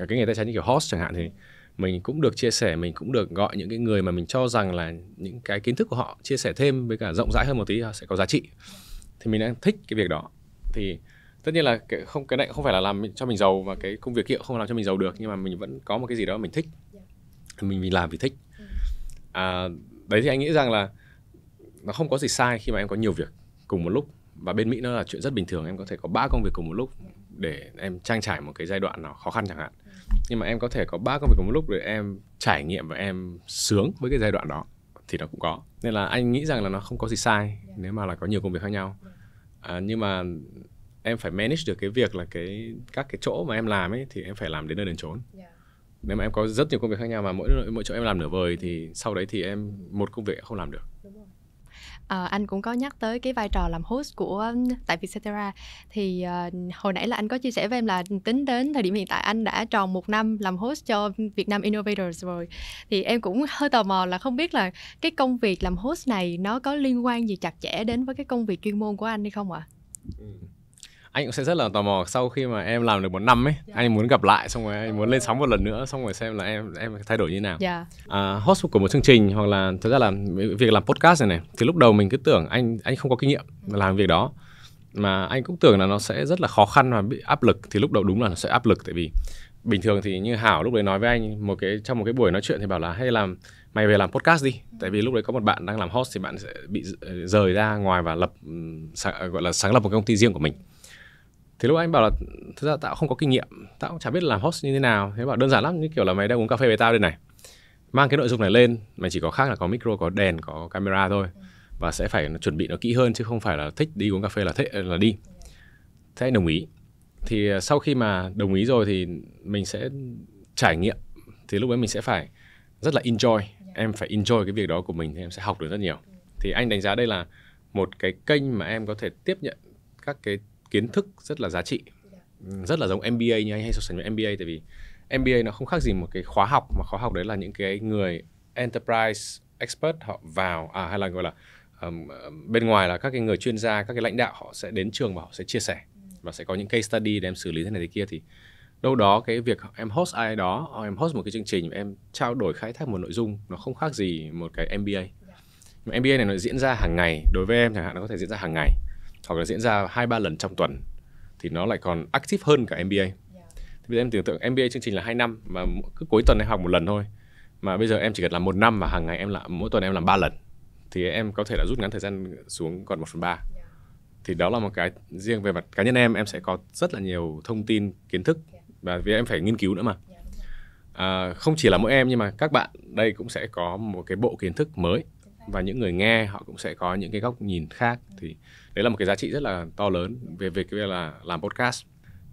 Cái nghề tay trái như kiểu host chẳng hạn thì mình cũng được chia sẻ mình cũng được gọi những cái người mà mình cho rằng là những cái kiến thức của họ chia sẻ thêm với cả rộng rãi hơn một tí sẽ có giá trị. Thì mình đang thích cái việc đó. Thì tất nhiên là cái, không cái này không phải là làm cho mình giàu và cái công việc kia không làm cho mình giàu được nhưng mà mình vẫn có một cái gì đó mình thích. Mình mình làm vì thích. À, đấy thì anh nghĩ rằng là nó không có gì sai khi mà em có nhiều việc cùng một lúc. Và bên Mỹ nó là chuyện rất bình thường em có thể có ba công việc cùng một lúc để em trang trải một cái giai đoạn nào khó khăn chẳng hạn. Nhưng mà em có thể có ba công việc cùng một lúc để em trải nghiệm và em sướng với cái giai đoạn đó thì nó cũng có. Nên là anh nghĩ rằng là nó không có gì sai nếu mà là có nhiều công việc khác nhau. À, nhưng mà em phải manage được cái việc là cái các cái chỗ mà em làm ấy thì em phải làm đến nơi đến chốn. Dạ nếu mà em có rất nhiều công việc khác nhau mà mỗi mỗi chỗ em làm nửa vời thì sau đấy thì em một công việc không làm được À, anh cũng có nhắc tới cái vai trò làm host của tại Vietcetera thì uh, hồi nãy là anh có chia sẻ với em là tính đến thời điểm hiện tại anh đã tròn một năm làm host cho Việt Nam Innovators rồi thì em cũng hơi tò mò là không biết là cái công việc làm host này nó có liên quan gì chặt chẽ đến với cái công việc chuyên môn của anh hay không ạ? À? Anh cũng sẽ rất là tò mò sau khi mà em làm được một năm ấy yeah. anh muốn gặp lại xong rồi anh muốn lên sóng một lần nữa xong rồi xem là em em thay đổi như nào yeah. à, host của một chương trình hoặc là thực ra là việc làm podcast này này thì lúc đầu mình cứ tưởng anh anh không có kinh nghiệm làm việc đó mà anh cũng tưởng là nó sẽ rất là khó khăn và bị áp lực thì lúc đầu đúng là nó sẽ áp lực tại vì bình thường thì như Hảo lúc đấy nói với anh một cái trong một cái buổi nói chuyện thì bảo là hay làm mày về làm podcast đi tại vì lúc đấy có một bạn đang làm host thì bạn sẽ bị rời ra ngoài và lập gọi là sáng lập một công ty riêng của mình thì lúc anh bảo là, thực ra tao không có kinh nghiệm, tao cũng chả biết làm host như thế nào. Thế bảo đơn giản lắm, như kiểu là mày đang uống cà phê với tao đây này. Mang cái nội dung này lên, mày chỉ có khác là có micro, có đèn, có camera thôi. Và sẽ phải chuẩn bị nó kỹ hơn, chứ không phải là thích đi uống cà phê là thích, là đi. Thế anh đồng ý. Thì à, sau khi mà đồng ý rồi thì mình sẽ trải nghiệm. Thì lúc ấy mình sẽ phải rất là enjoy. Em phải enjoy cái việc đó của mình thì em sẽ học được rất nhiều. Thì anh đánh giá đây là một cái kênh mà em có thể tiếp nhận các cái kiến thức rất là giá trị. Rất là giống MBA như anh hay so sánh với MBA tại vì MBA nó không khác gì một cái khóa học mà khóa học đấy là những cái người enterprise expert họ vào à hay là gọi là um, bên ngoài là các cái người chuyên gia các cái lãnh đạo họ sẽ đến trường và họ sẽ chia sẻ và sẽ có những case study để em xử lý thế này thế kia. Thì đâu đó cái việc em host ai đó em host một cái chương trình em trao đổi khai thác một nội dung nó không khác gì một cái MBA yeah. MBA này nó diễn ra hàng ngày. Đối với em chẳng hạn nó có thể diễn ra hàng ngày hoặc là diễn ra hai ba lần trong tuần thì nó lại còn active hơn cả MBA yeah. thì bây giờ em tưởng tượng MBA chương trình là 2 năm mà cứ cuối tuần em học một lần thôi. Mà bây giờ em chỉ cần làm một năm và hàng ngày em làm mỗi tuần em làm ba lần thì em có thể là rút ngắn thời gian xuống còn một phần ba. Thì đó là một cái riêng về mặt cá nhân em em sẽ có rất là nhiều thông tin kiến thức và vì em phải nghiên cứu nữa mà. À, không chỉ là mỗi em nhưng mà các bạn đây cũng sẽ có một cái bộ kiến thức mới và những người nghe họ cũng sẽ có những cái góc nhìn khác. Thì đấy là một cái giá trị rất là to lớn về việc cái việc là làm podcast.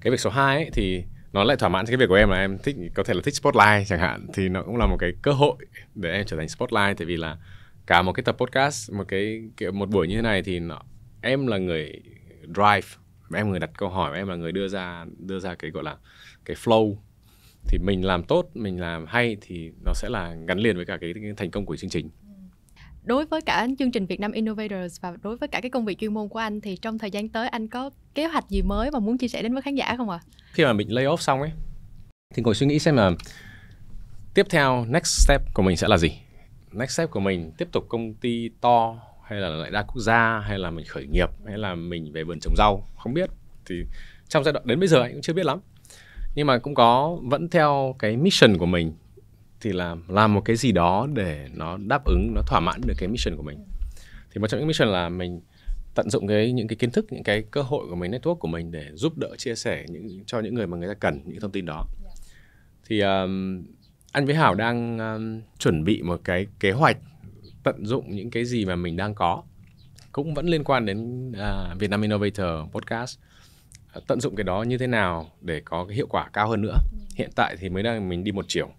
Cái việc số 2 ấy, thì nó lại thỏa mãn cái việc của em là em thích có thể là thích spotlight chẳng hạn thì nó cũng là một cái cơ hội để em trở thành spotlight. Tại vì là cả một cái tập podcast một cái kiểu một buổi như thế này thì nó, em là người drive em là người đặt câu hỏi em là người đưa ra đưa ra cái gọi là cái flow. Thì mình làm tốt mình làm hay thì nó sẽ là gắn liền với cả cái, cái thành công của chương trình đối với cả chương trình Việt Nam Innovators và đối với cả cái công việc chuyên môn của anh, thì trong thời gian tới anh có kế hoạch gì mới mà muốn chia sẻ đến với khán giả không ạ? À? Khi mà mình lay off xong ấy, thì ngồi suy nghĩ xem là tiếp theo next step của mình sẽ là gì. Next step của mình, tiếp tục công ty to, hay là lại đa quốc gia, hay là mình khởi nghiệp, hay là mình về vườn trồng rau không biết thì trong giai đoạn đến bây giờ anh cũng chưa biết lắm nhưng mà cũng có, vẫn theo cái mission của mình thì là làm một cái gì đó để nó đáp ứng nó thỏa mãn được cái mission của mình. Thì một trong những mission là mình tận dụng cái những cái kiến thức những cái cơ hội của mình network của mình để giúp đỡ chia sẻ những cho những người mà người ta cần những thông tin đó. Thì um, anh với Hảo đang um, chuẩn bị một cái kế hoạch tận dụng những cái gì mà mình đang có. Cũng vẫn liên quan đến uh, Vietnam Innovator podcast. Tận dụng cái đó như thế nào để có cái hiệu quả cao hơn nữa. Hiện tại thì mới đang mình đi một chiều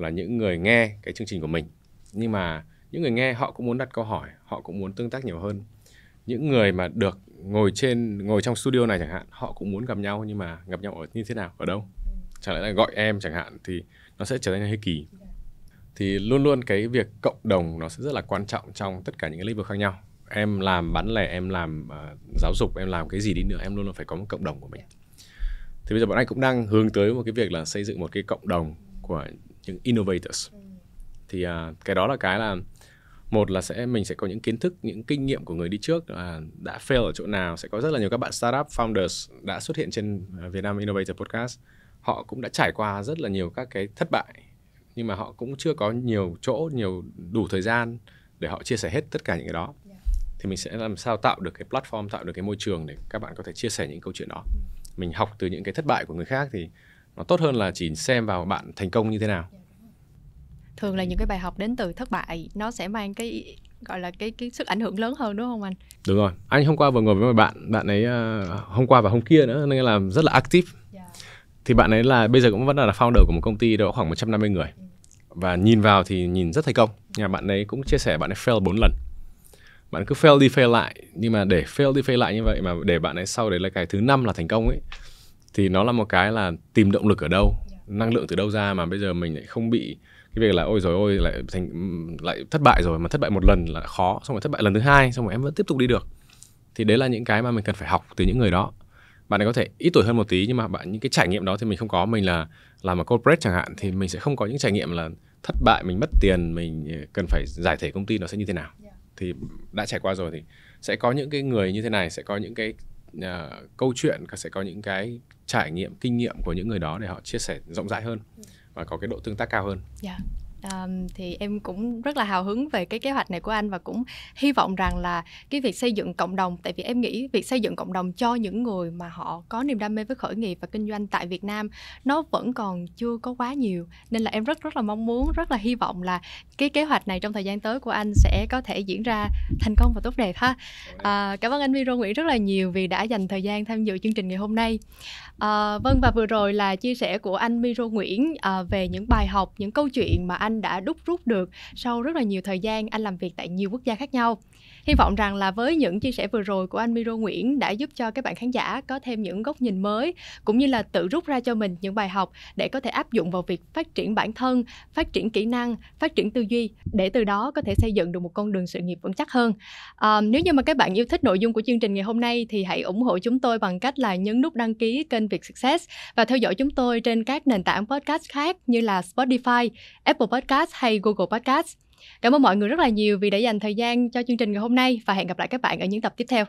là những người nghe cái chương trình của mình. Nhưng mà những người nghe họ cũng muốn đặt câu hỏi họ cũng muốn tương tác nhiều hơn. Những người mà được ngồi trên ngồi trong studio này chẳng hạn họ cũng muốn gặp nhau nhưng mà gặp nhau ở như thế nào ở đâu? Chẳng lẽ là gọi em chẳng hạn thì nó sẽ trở thành hơi kỳ. Thì luôn luôn cái việc cộng đồng nó sẽ rất là quan trọng trong tất cả những cái lĩnh vực khác nhau. Em làm bán lẻ em làm uh, giáo dục em làm cái gì đi nữa em luôn luôn phải có một cộng đồng của mình. Thì bây giờ bọn anh cũng đang hướng tới một cái việc là xây dựng một cái cộng đồng của những innovators. Thì uh, cái đó là cái là một là sẽ mình sẽ có những kiến thức những kinh nghiệm của người đi trước uh, đã fail ở chỗ nào. Sẽ có rất là nhiều các bạn startup founders đã xuất hiện trên uh, Việt Nam Innovator Podcast. Họ cũng đã trải qua rất là nhiều các cái thất bại nhưng mà họ cũng chưa có nhiều chỗ nhiều đủ thời gian để họ chia sẻ hết tất cả những cái đó. Thì mình sẽ làm sao tạo được cái platform tạo được cái môi trường để các bạn có thể chia sẻ những câu chuyện đó. Mình học từ những cái thất bại của người khác thì nó tốt hơn là chỉ xem vào bạn thành công như thế nào thường là những cái bài học đến từ thất bại nó sẽ mang cái gọi là cái cái sức ảnh hưởng lớn hơn đúng không anh? Đúng rồi. Anh hôm qua vừa ngồi với một bạn bạn ấy uh, hôm qua và hôm kia nữa nên là rất là active. Yeah. thì bạn ấy là bây giờ cũng vẫn là founder của một công ty đó khoảng 150 người. Ừ. và nhìn vào thì nhìn rất thành công. Nhà bạn ấy cũng chia sẻ bạn ấy fail 4 lần. Bạn cứ fail đi fail lại nhưng mà để fail đi fail lại như vậy mà để bạn ấy sau đấy là cái thứ năm là thành công ấy thì nó là một cái là tìm động lực ở đâu năng lượng từ đâu ra mà bây giờ mình lại không bị cái việc là ôi rồi ôi lại thành lại thất bại rồi mà thất bại một lần là khó xong rồi thất bại lần thứ hai xong rồi em vẫn tiếp tục đi được. Thì đấy là những cái mà mình cần phải học từ những người đó. Bạn ấy có thể ít tuổi hơn một tí nhưng mà bạn những cái trải nghiệm đó thì mình không có. Mình là làm ở corporate chẳng hạn thì mình sẽ không có những trải nghiệm là thất bại mình mất tiền mình ờ, cần phải giải thể công ty nó sẽ như thế nào. Yeah. thì đã trải qua rồi thì sẽ có những cái người như thế này sẽ có những cái uh, câu chuyện sẽ có những cái trải nghiệm kinh nghiệm của những người đó để họ chia sẻ rộng rãi hơn và có cái độ tương tác cao hơn. Yeah. Um, thì em cũng rất là hào hứng về cái kế hoạch này của anh và cũng hy vọng rằng là cái việc xây dựng cộng đồng tại vì em nghĩ việc xây dựng cộng đồng cho những người mà họ có niềm đam mê với khởi nghiệp và kinh doanh tại Việt Nam nó vẫn còn chưa có quá nhiều. Nên là em rất rất là mong muốn rất là hy vọng là cái kế hoạch này trong thời gian tới của anh sẽ có thể diễn ra thành công và tốt đẹp ha. À, cảm ơn anh Miro Nguyễn rất là nhiều vì đã dành thời gian tham dự chương trình ngày hôm nay. À, vâng và vừa rồi là chia sẻ của anh Miro Nguyễn à, về những bài học những câu chuyện mà anh anh đã đúc rút được sau rất là nhiều thời gian anh làm việc tại nhiều quốc gia khác nhau. Hy vọng rằng là với những chia sẻ vừa rồi của anh Miro Nguyễn đã giúp cho các bạn khán giả có thêm những góc nhìn mới cũng như là tự rút ra cho mình những bài học để có thể áp dụng vào việc phát triển bản thân, phát triển kỹ năng, phát triển tư duy để từ đó có thể xây dựng được một con đường sự nghiệp vững chắc hơn. À, nếu như mà các bạn yêu thích nội dung của chương trình ngày hôm nay thì hãy ủng hộ chúng tôi bằng cách là nhấn nút đăng ký kênh Việt Success và theo dõi chúng tôi trên các nền tảng podcast khác như là Spotify, Apple Podcast hay Google Podcast. Cảm ơn mọi người rất là nhiều vì đã dành thời gian cho chương trình ngày hôm nay và hẹn gặp lại các bạn ở những tập tiếp theo.